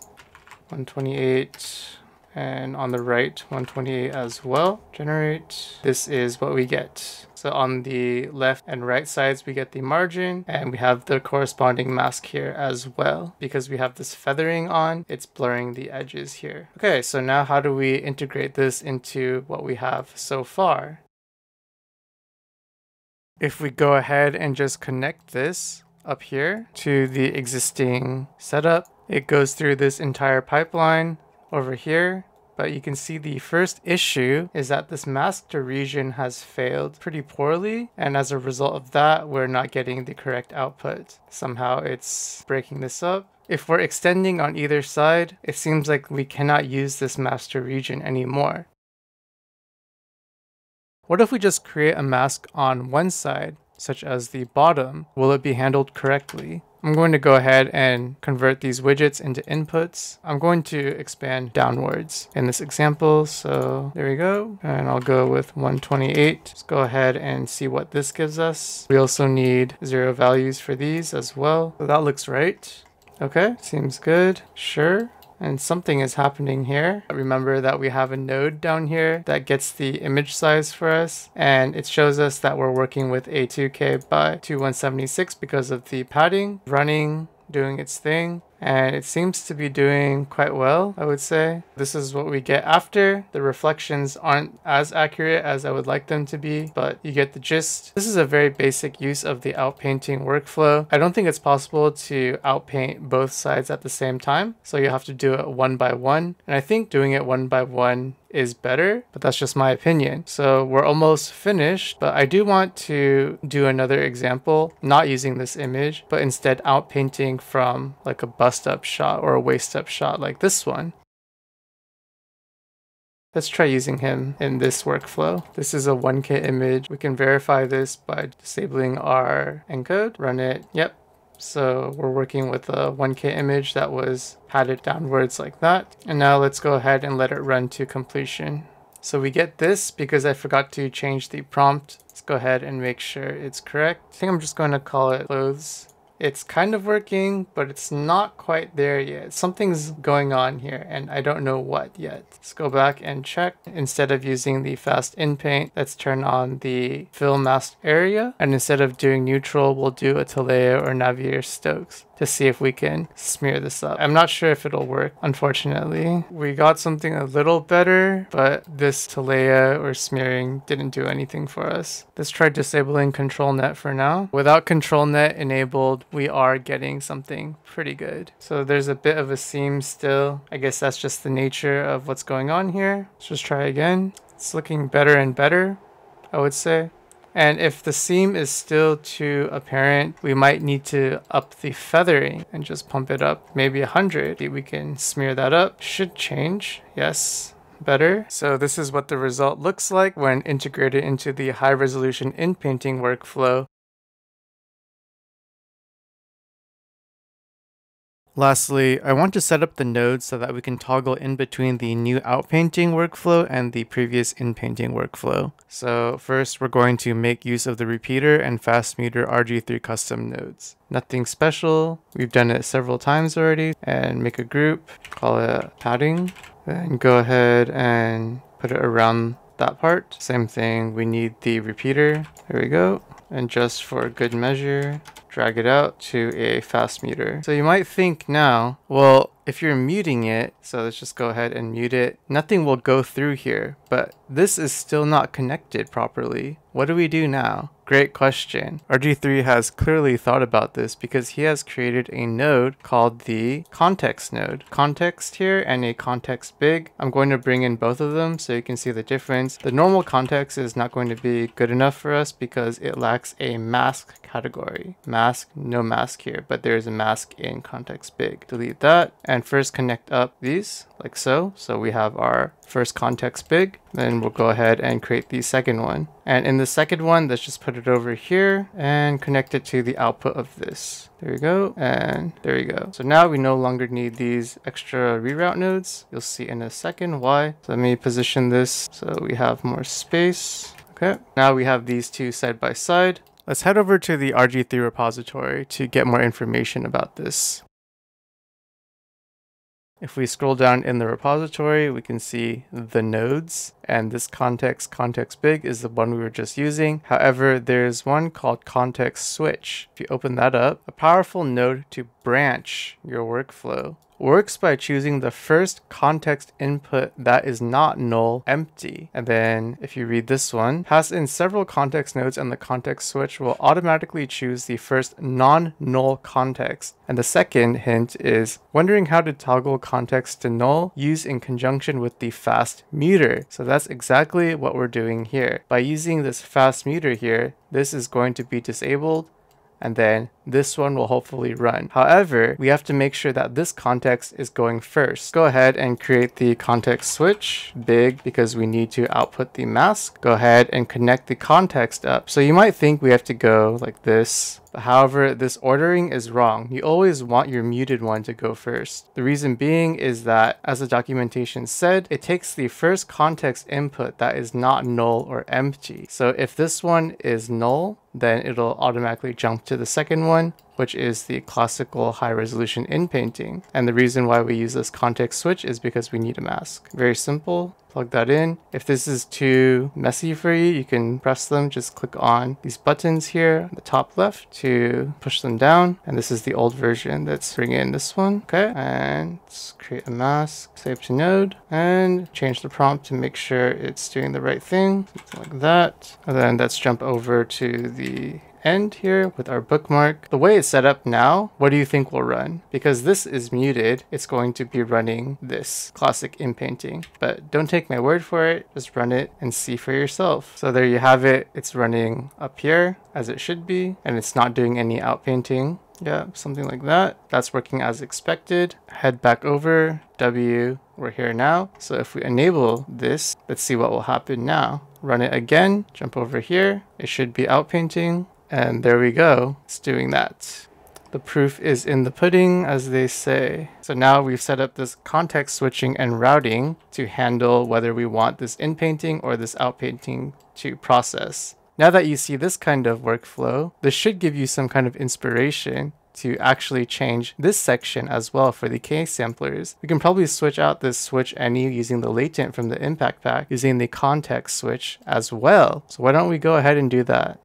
128 and on the right 128 as well. Generate. This is what we get. So on the left and right sides, we get the margin and we have the corresponding mask here as well. Because we have this feathering on, it's blurring the edges here. Okay, so now how do we integrate this into what we have so far? If we go ahead and just connect this up here to the existing setup, it goes through this entire pipeline over here but you can see the first issue is that this master region has failed pretty poorly and as a result of that we're not getting the correct output. Somehow it's breaking this up. If we're extending on either side, it seems like we cannot use this master region anymore. What if we just create a mask on one side, such as the bottom? Will it be handled correctly? I'm going to go ahead and convert these widgets into inputs. I'm going to expand downwards in this example. So there we go. And I'll go with 128. Let's go ahead and see what this gives us. We also need zero values for these as well. So that looks right. Okay, seems good. Sure and something is happening here. Remember that we have a node down here that gets the image size for us and it shows us that we're working with a 2K by 2176 because of the padding running doing its thing and it seems to be doing quite well, I would say. This is what we get after. The reflections aren't as accurate as I would like them to be, but you get the gist. This is a very basic use of the outpainting workflow. I don't think it's possible to outpaint both sides at the same time, so you have to do it one by one. And I think doing it one by one is better, but that's just my opinion. So we're almost finished, but I do want to do another example, not using this image, but instead outpainting from like a bust up shot or a waist up shot like this one. Let's try using him in this workflow. This is a 1K image. We can verify this by disabling our encode, run it. Yep, so we're working with a 1K image that was padded downwards like that. And now let's go ahead and let it run to completion. So we get this because I forgot to change the prompt. Let's go ahead and make sure it's correct. I think I'm just going to call it clothes it's kind of working, but it's not quite there yet. Something's going on here and I don't know what yet. Let's go back and check. Instead of using the fast in paint, let's turn on the fill mask area. And instead of doing neutral, we'll do a Telea or Navier Stokes to see if we can smear this up. I'm not sure if it'll work, unfortunately. We got something a little better, but this Telea or smearing didn't do anything for us. Let's try disabling control net for now. Without control net enabled, we are getting something pretty good. So there's a bit of a seam still. I guess that's just the nature of what's going on here. Let's just try again. It's looking better and better, I would say. And if the seam is still too apparent, we might need to up the feathering and just pump it up maybe 100. We can smear that up. Should change. Yes better. So this is what the result looks like when integrated into the high resolution in painting workflow. Lastly, I want to set up the nodes so that we can toggle in between the new outpainting workflow and the previous inpainting workflow. So first we're going to make use of the repeater and FastMuter rgthree custom nodes. Nothing special, we've done it several times already, and make a group, call it padding, and go ahead and put it around that part. Same thing, we need the repeater, there we go. And just for good measure, drag it out to a FastMuter. So you might think now, well, if you're muting it, so let's just go ahead and mute it, nothing will go through here, but this is still not connected properly. What do we do now? Great question. rgthree has clearly thought about this because he has created a node called the context node. Context here and a context big. I'm going to bring in both of them so you can see the difference. The normal context is not going to be good enough for us because it lacks a mask category. Mask, no mask here, but there is a mask in context big. Delete that and first connect up these like so. So we have our first context big, then we'll go ahead and create the second one. And in the second one, let's just put it over here and connect it to the output of this. There we go, and there you go. So now we no longer need these extra reroute nodes. You'll see in a second why. So let me position this so we have more space. Okay, now we have these two side by side. Let's head over to the rgthree repository to get more information about this. If we scroll down in the repository, we can see the nodes and this context, context big is the one we were just using. However, there's one called context switch. If you open that up, a powerful node to branch your workflow works by choosing the first context input that is not null empty. And then if you read this one, pass in several context nodes and the context switch will automatically choose the first non-null context. And the second hint is wondering how to toggle context to null use in conjunction with the fast muter. So that's exactly what we're doing here. By using this fast muter here, this is going to be disabled and then this one will hopefully run. However, we have to make sure that this context is going first. Go ahead and create the context switch big because we need to output the mask. Go ahead and connect the context up. So you might think we have to go like this However, this ordering is wrong. You always want your muted one to go first. The reason being is that, as the documentation said, it takes the first context input that is not null or empty. So if this one is null, then it'll automatically jump to the second one, which is the classical high resolution in painting. And the reason why we use this context switch is because we need a mask. Very simple, plug that in. If this is too messy for you, you can press them, just click on these buttons here the top left to push them down. And this is the old version. Let's bring in this one, okay? And let's create a mask, save to node, and change the prompt to make sure it's doing the right thing, like that. And then let's jump over to the end here with our bookmark. The way it's set up now, what do you think will run? Because this is muted, it's going to be running this classic inpainting. But don't take my word for it, just run it and see for yourself. So there you have it. It's running up here as it should be, and it's not doing any outpainting. Yeah, something like that. That's working as expected. Head back over, W, we're here now. So if we enable this, let's see what will happen now. Run it again, jump over here. It should be outpainting. And there we go, it's doing that. The proof is in the pudding, as they say. So now we've set up this context switching and routing to handle whether we want this inpainting or this outpainting to process. Now that you see this kind of workflow, this should give you some kind of inspiration to actually change this section as well for the K samplers. We can probably switch out this switch any using the latent from the impact pack using the context switch as well. So why don't we go ahead and do that?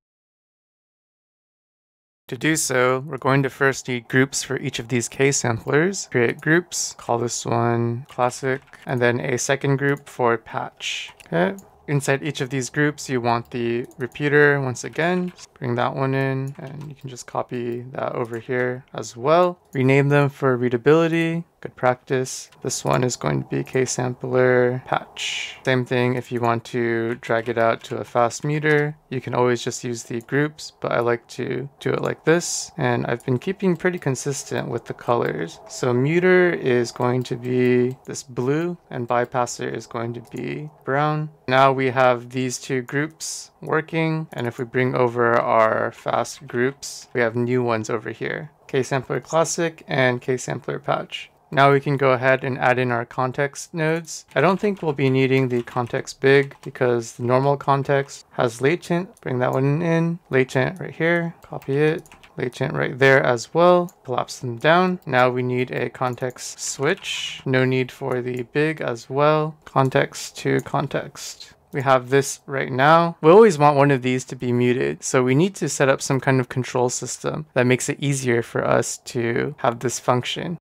To do so, we're going to first need groups for each of these K samplers. Create groups, call this one classic, and then a second group for patch. Okay, Inside each of these groups, you want the repeater once again. Just bring that one in and you can just copy that over here as well. Rename them for readability good practice. This one is going to be K-sampler patch. Same thing if you want to drag it out to a fast muter, you can always just use the groups, but I like to do it like this. And I've been keeping pretty consistent with the colors. So muter is going to be this blue and bypasser is going to be brown. Now we have these two groups working. And if we bring over our fast groups, we have new ones over here. K-Sampler Classic and K-Sampler Patch. Now we can go ahead and add in our context nodes. I don't think we'll be needing the context big because the normal context has latent. Bring that one in. Latent right here. Copy it. Latent right there as well. Collapse them down. Now we need a context switch. No need for the big as well. Context to context. We have this right now. We always want one of these to be muted. So we need to set up some kind of control system that makes it easier for us to have this function.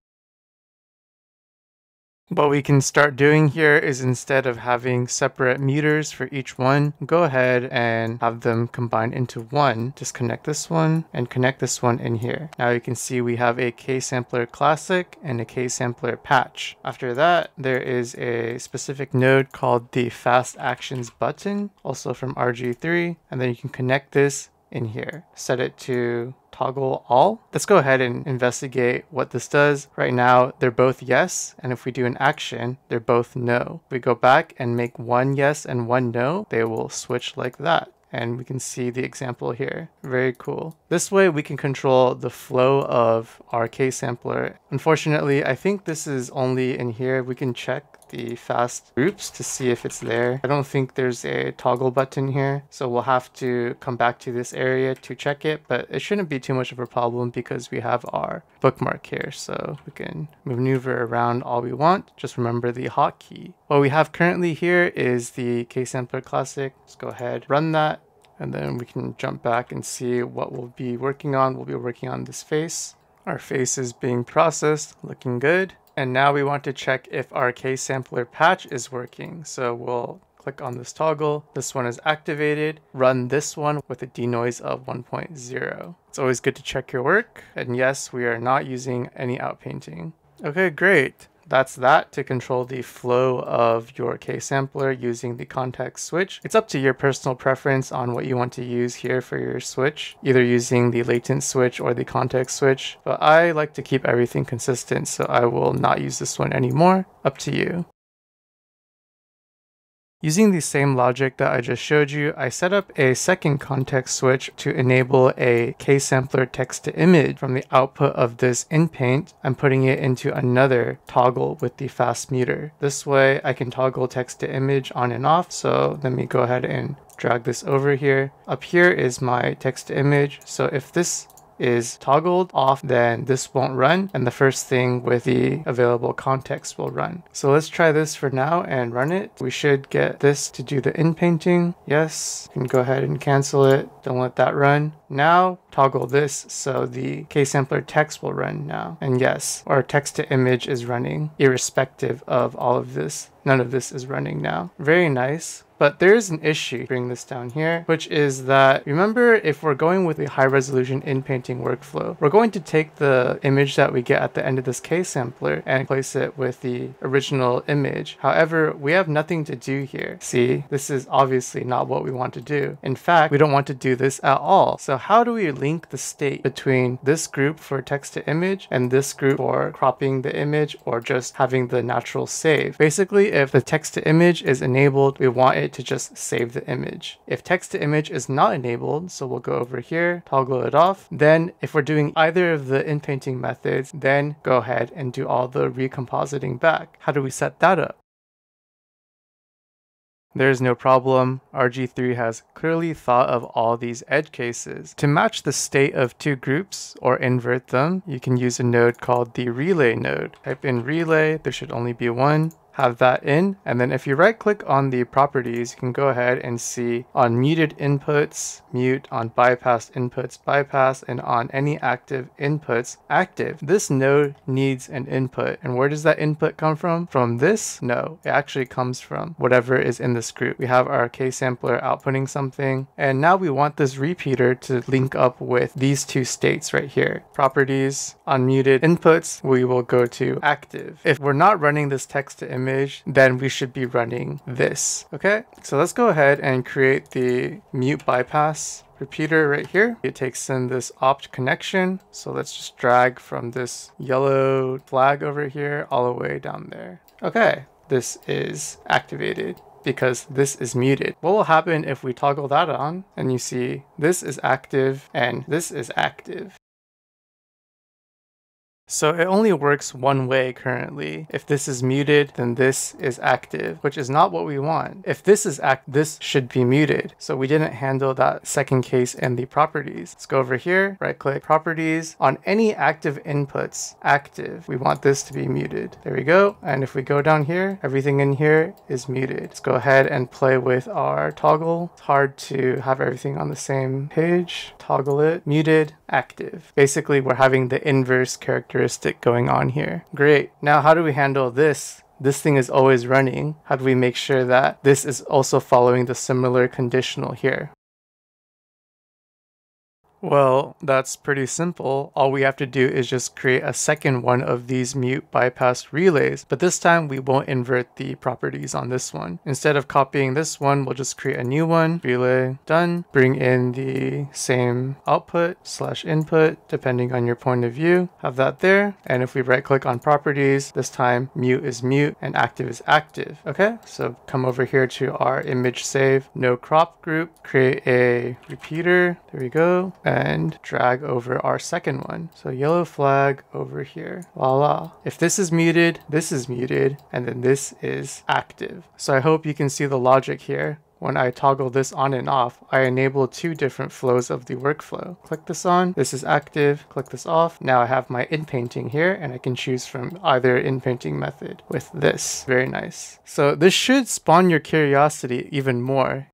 What we can start doing here is instead of having separate muters for each one, go ahead and have them combined into one. Just connect this one and connect this one in here. Now you can see we have a K-Sampler Classic and a K-Sampler Patch. After that, there is a specific node called the Fast Actions button, also from rgthree, and then you can connect this in here. Set it to toggle all. Let's go ahead and investigate what this does. Right now, they're both yes, and if we do an action, they're both no. We go back and make one yes and one no, they will switch like that and we can see the example here. Very cool. This way we can control the flow of our K sampler. Unfortunately, I think this is only in here. We can check the fast groups to see if it's there. I don't think there's a toggle button here, so we'll have to come back to this area to check it, but it shouldn't be too much of a problem because we have our bookmark here, so we can maneuver around all we want. Just remember the hotkey. What we have currently here is the K-Sampler Classic. Let's go ahead, run that, and then we can jump back and see what we'll be working on. We'll be working on this face. Our face is being processed, looking good. And now we want to check if our K-sampler patch is working. So we'll click on this toggle. This one is activated. Run this one with a denoise of 1.0. It's always good to check your work. And yes, we are not using any outpainting. Okay, great. That's that to control the flow of your K-sampler using the context switch. It's up to your personal preference on what you want to use here for your switch, either using the latent switch or the context switch, but I like to keep everything consistent, so I will not use this one anymore. Up to you. Using the same logic that I just showed you, I set up a second context switch to enable a K-sampler text to image from the output of this InPaint. I'm putting it into another toggle with the fast muter. This way I can toggle text to image on and off. So let me go ahead and drag this over here. Up here is my text to image. So if this is toggled off, then this won't run and the first thing with the available context will run. So let's try this for now and run it. We should get this to do the in painting. Yes, you can go ahead and cancel it. Don't let that run. Now toggle this so the K-sampler text will run now. And yes, our text to image is running irrespective of all of this. None of this is running now. Very nice. But there is an issue, bring this down here, which is that remember if we're going with a high resolution inpainting workflow, we're going to take the image that we get at the end of this K-sampler and place it with the original image. However, we have nothing to do here. See, this is obviously not what we want to do. In fact, we don't want to do this at all. So how do we link the state between this group for text to image and this group for cropping the image or just having the natural save? Basically, if the text to image is enabled, we want it to just save the image. If text to image is not enabled, so we'll go over here, toggle it off, then if we're doing either of the inpainting methods, then go ahead and do all the recompositing back. How do we set that up? There's no problem, rgthree has clearly thought of all these edge cases. To match the state of two groups or invert them, you can use a node called the relay node. Type in relay, there should only be one have that in. And then if you right click on the properties, you can go ahead and see on muted inputs, mute, on bypass inputs, bypass, and on any active inputs, active. This node needs an input. And where does that input come from? From this? No, it actually comes from whatever is in this group. We have our K-sampler outputting something. And now we want this repeater to link up with these two states right here. Properties, unmuted inputs, we will go to active. If we're not running this text to image image, then we should be running this. Okay, so let's go ahead and create the mute bypass repeater right here. It takes in this opt connection. So let's just drag from this yellow flag over here all the way down there. Okay, this is activated because this is muted. What will happen if we toggle that on and you see this is active and this is active? So it only works one way currently. If this is muted, then this is active, which is not what we want. If this is act, this should be muted. So we didn't handle that second case in the properties. Let's go over here, right click properties on any active inputs, active. We want this to be muted. There we go. And if we go down here, everything in here is muted. Let's go ahead and play with our toggle. It's hard to have everything on the same page. Toggle it, muted, active. Basically, we're having the inverse characteristic going on here. Great. Now, how do we handle this? This thing is always running. How do we make sure that this is also following the similar conditional here? Well, that's pretty simple. All we have to do is just create a second one of these mute bypass relays, but this time we won't invert the properties on this one. Instead of copying this one, we'll just create a new one, relay, done. Bring in the same output slash input, depending on your point of view. Have that there. And if we right click on properties, this time mute is mute and active is active. Okay, so come over here to our image save, no crop group, create a repeater. There we go and drag over our second one. So yellow flag over here, voila. If this is muted, this is muted, and then this is active. So I hope you can see the logic here. When I toggle this on and off, I enable two different flows of the workflow. Click this on, this is active, click this off. Now I have my inpainting here and I can choose from either inpainting method with this. Very nice. So this should spawn your curiosity even more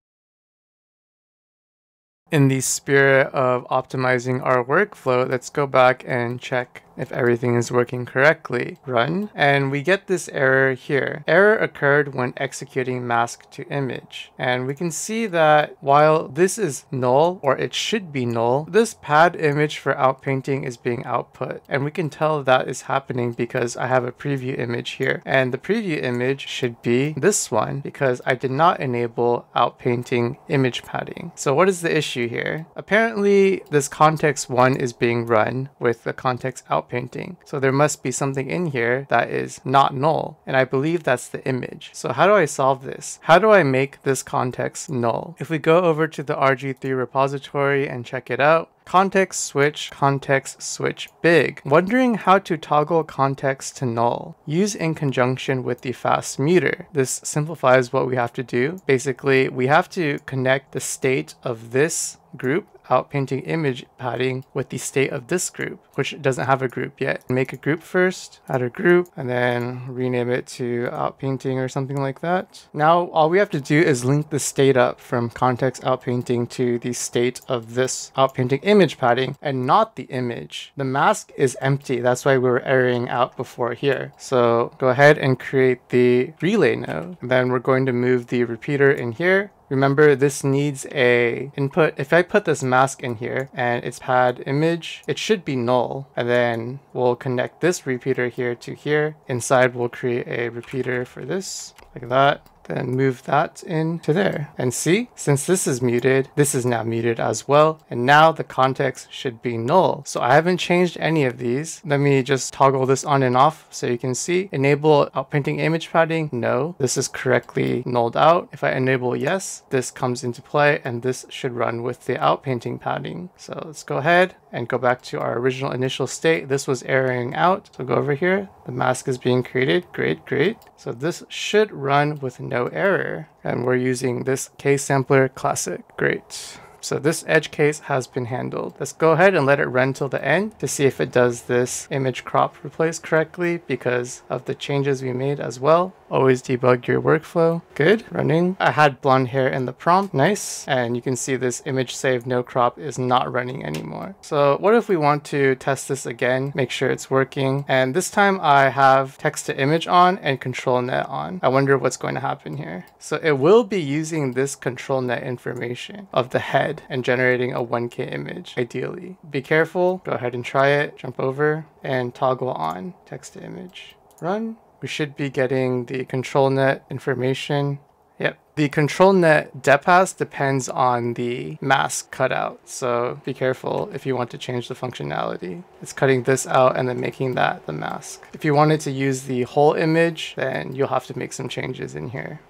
in the spirit of optimizing our workflow, let's go back and check if everything is working correctly. Run, and we get this error here. Error occurred when executing mask to image. And we can see that while this is null, or it should be null, this pad image for outpainting is being output. And we can tell that is happening because I have a preview image here. And the preview image should be this one because I did not enable outpainting image padding. So what is the issue here? Apparently this context one is being run with the context outpainting. So there must be something in here that is not null. And I believe that's the image. So how do I solve this? How do I make this context null? If we go over to the rgthree repository and check it out, Context switch, context switch big. Wondering how to toggle context to null. Use in conjunction with the fast muter. This simplifies what we have to do. Basically, we have to connect the state of this group outpainting image padding with the state of this group, which doesn't have a group yet. Make a group first, add a group, and then rename it to outpainting or something like that. Now, all we have to do is link the state up from context outpainting to the state of this outpainting image padding and not the image. The mask is empty. That's why we were erroring out before here. So go ahead and create the relay node. And then we're going to move the repeater in here Remember, this needs a input. If I put this mask in here and its pad image, it should be null. And then we'll connect this repeater here to here. Inside, we'll create a repeater for this, like that then move that into there. And see, since this is muted, this is now muted as well. And now the context should be null. So I haven't changed any of these. Let me just toggle this on and off so you can see. Enable outpainting image padding. No, this is correctly nulled out. If I enable yes, this comes into play and this should run with the outpainting padding. So let's go ahead and go back to our original initial state. This was erroring out. So go over here. The mask is being created. Great, great. So this should run with no error. And we're using this K-sampler classic. Great. So this edge case has been handled. Let's go ahead and let it run till the end to see if it does this image crop replace correctly because of the changes we made as well. Always debug your workflow. Good, running. I had blonde hair in the prompt, nice. And you can see this image save no crop is not running anymore. So what if we want to test this again, make sure it's working. And this time I have text to image on and control net on. I wonder what's going to happen here. So it will be using this control net information of the head and generating a 1K image, ideally. Be careful, go ahead and try it, jump over and toggle on text to image. Run we should be getting the control net information. Yep. The control net depth depends on the mask cutout. So be careful if you want to change the functionality. It's cutting this out and then making that the mask. If you wanted to use the whole image, then you'll have to make some changes in here.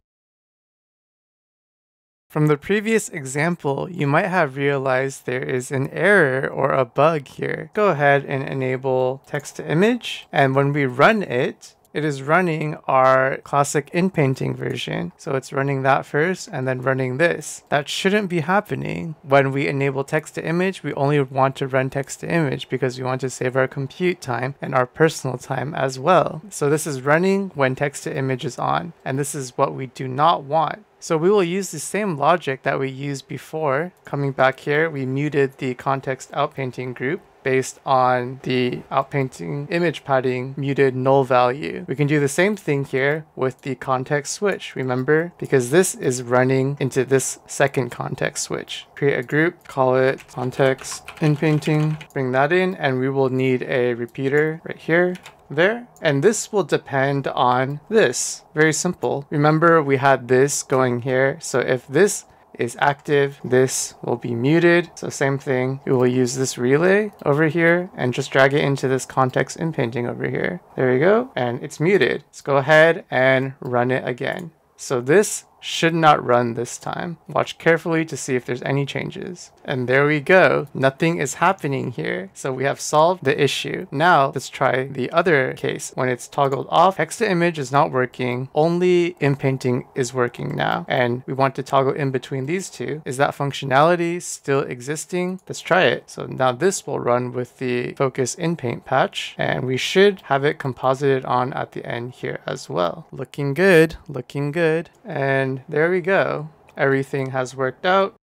From the previous example, you might have realized there is an error or a bug here. Go ahead and enable text to image, and when we run it, it is running our classic inpainting version. So it's running that first and then running this. That shouldn't be happening. When we enable text to image, we only want to run text to image because we want to save our compute time and our personal time as well. So this is running when text to image is on. And this is what we do not want. So we will use the same logic that we used before. Coming back here, we muted the context outpainting group based on the outpainting image padding muted null value. We can do the same thing here with the context switch, remember? Because this is running into this second context switch. Create a group, call it context inpainting, bring that in, and we will need a repeater right here there. And this will depend on this. Very simple. Remember we had this going here. So if this is active. This will be muted. So same thing. We will use this relay over here and just drag it into this context inpainting over here. There we go. And it's muted. Let's go ahead and run it again. So this should not run this time. Watch carefully to see if there's any changes. And there we go. Nothing is happening here. So we have solved the issue. Now let's try the other case. When it's toggled off, text to image is not working. Only inpainting is working now. And we want to toggle in between these two. Is that functionality still existing? Let's try it. So now this will run with the Fooocus inpaint patch and we should have it composited on at the end here as well. Looking good, looking good. And there we go. Everything has worked out.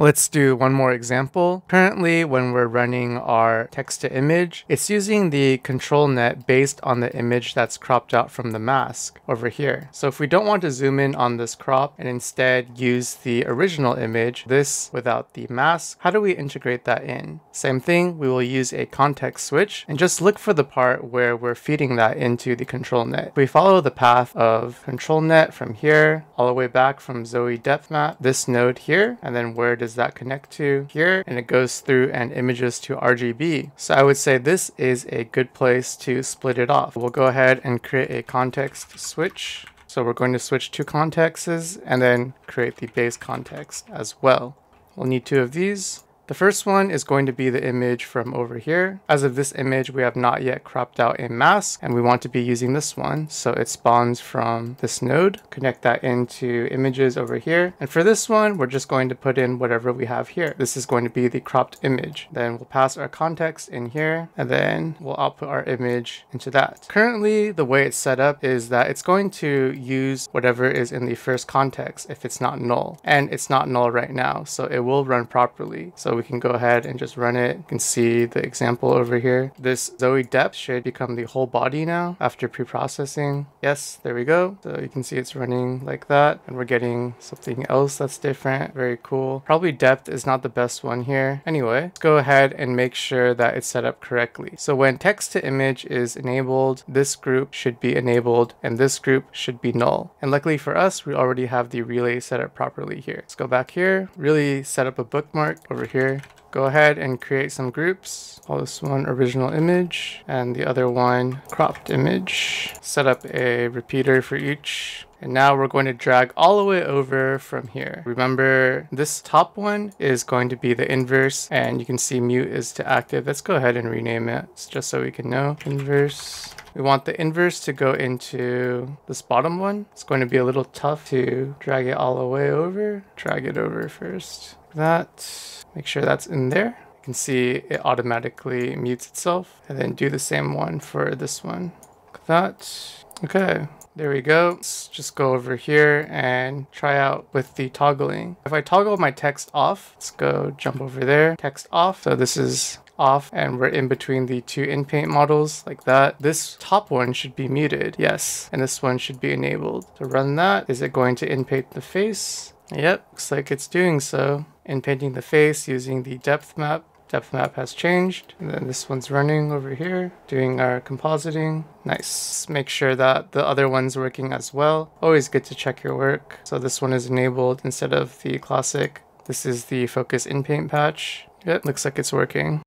Let's do one more example. Currently, when we're running our text to image, it's using the control net based on the image that's cropped out from the mask over here. So if we don't want to zoom in on this crop and instead use the original image, this without the mask, how do we integrate that in? Same thing, we will use a context switch and just look for the part where we're feeding that into the control net. We follow the path of control net from here all the way back from Zoe depth map, this node here, and then where does that connect to here? And it goes through and images to RGB. So I would say this is a good place to split it off. We'll go ahead and create a context switch. So we're going to switch two contexts and then create the base context as well. We'll need two of these. The first one is going to be the image from over here. As of this image, we have not yet cropped out a mask and we want to be using this one. So it spawns from this node, connect that into images over here. And for this one, we're just going to put in whatever we have here. This is going to be the cropped image. Then we'll pass our context in here and then we'll output our image into that. Currently, the way it's set up is that it's going to use whatever is in the first context if it's not null. And it's not null right now, so it will run properly. So we can go ahead and just run it. You can see the example over here. This Zoe depth should become the whole body now after pre-processing. Yes, there we go. So you can see it's running like that and we're getting something else that's different. Very cool. Probably depth is not the best one here. Anyway, let's go ahead and make sure that it's set up correctly. So when text to image is enabled, this group should be enabled and this group should be null. And luckily for us, we already have the relay set up properly here. Let's go back here, really set up a bookmark over here go ahead and create some groups. Call this one original image and the other one cropped image. Set up a repeater for each. And now we're going to drag all the way over from here. Remember, this top one is going to be the inverse, and you can see mute is to active. Let's go ahead and rename it just so we can know. Inverse. We want the inverse to go into this bottom one. It's going to be a little tough to drag it all the way over. Drag it over first. That Make sure that's in there. You can see it automatically mutes itself. And then do the same one for this one. Like that. Okay. There we go. Let's just go over here and try out with the toggling. If I toggle my text off, let's go jump over there, text off. So this is off and we're in between the two InPaint models like that. This top one should be muted, yes, and this one should be enabled. To run that, is it going to InPaint the face? Yep, looks like it's doing so. InPainting the face using the depth map. Depth map has changed. And then this one's running over here, doing our compositing. Nice. Make sure that the other one's working as well. Always good to check your work. So this one is enabled instead of the classic. This is the Fooocus InPaint patch. Yep, looks like it's working.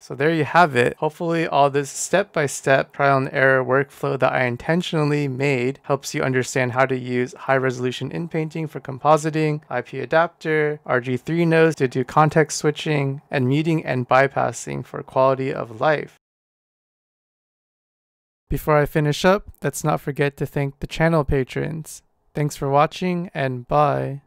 So there you have it. Hopefully all this step-by-step -step trial and error workflow that I intentionally made helps you understand how to use high-resolution inpainting for compositing, IP adapter, rgthree nodes to do context switching, and muting and bypassing for quality of life. Before I finish up, let's not forget to thank the channel patrons. Thanks for watching and bye.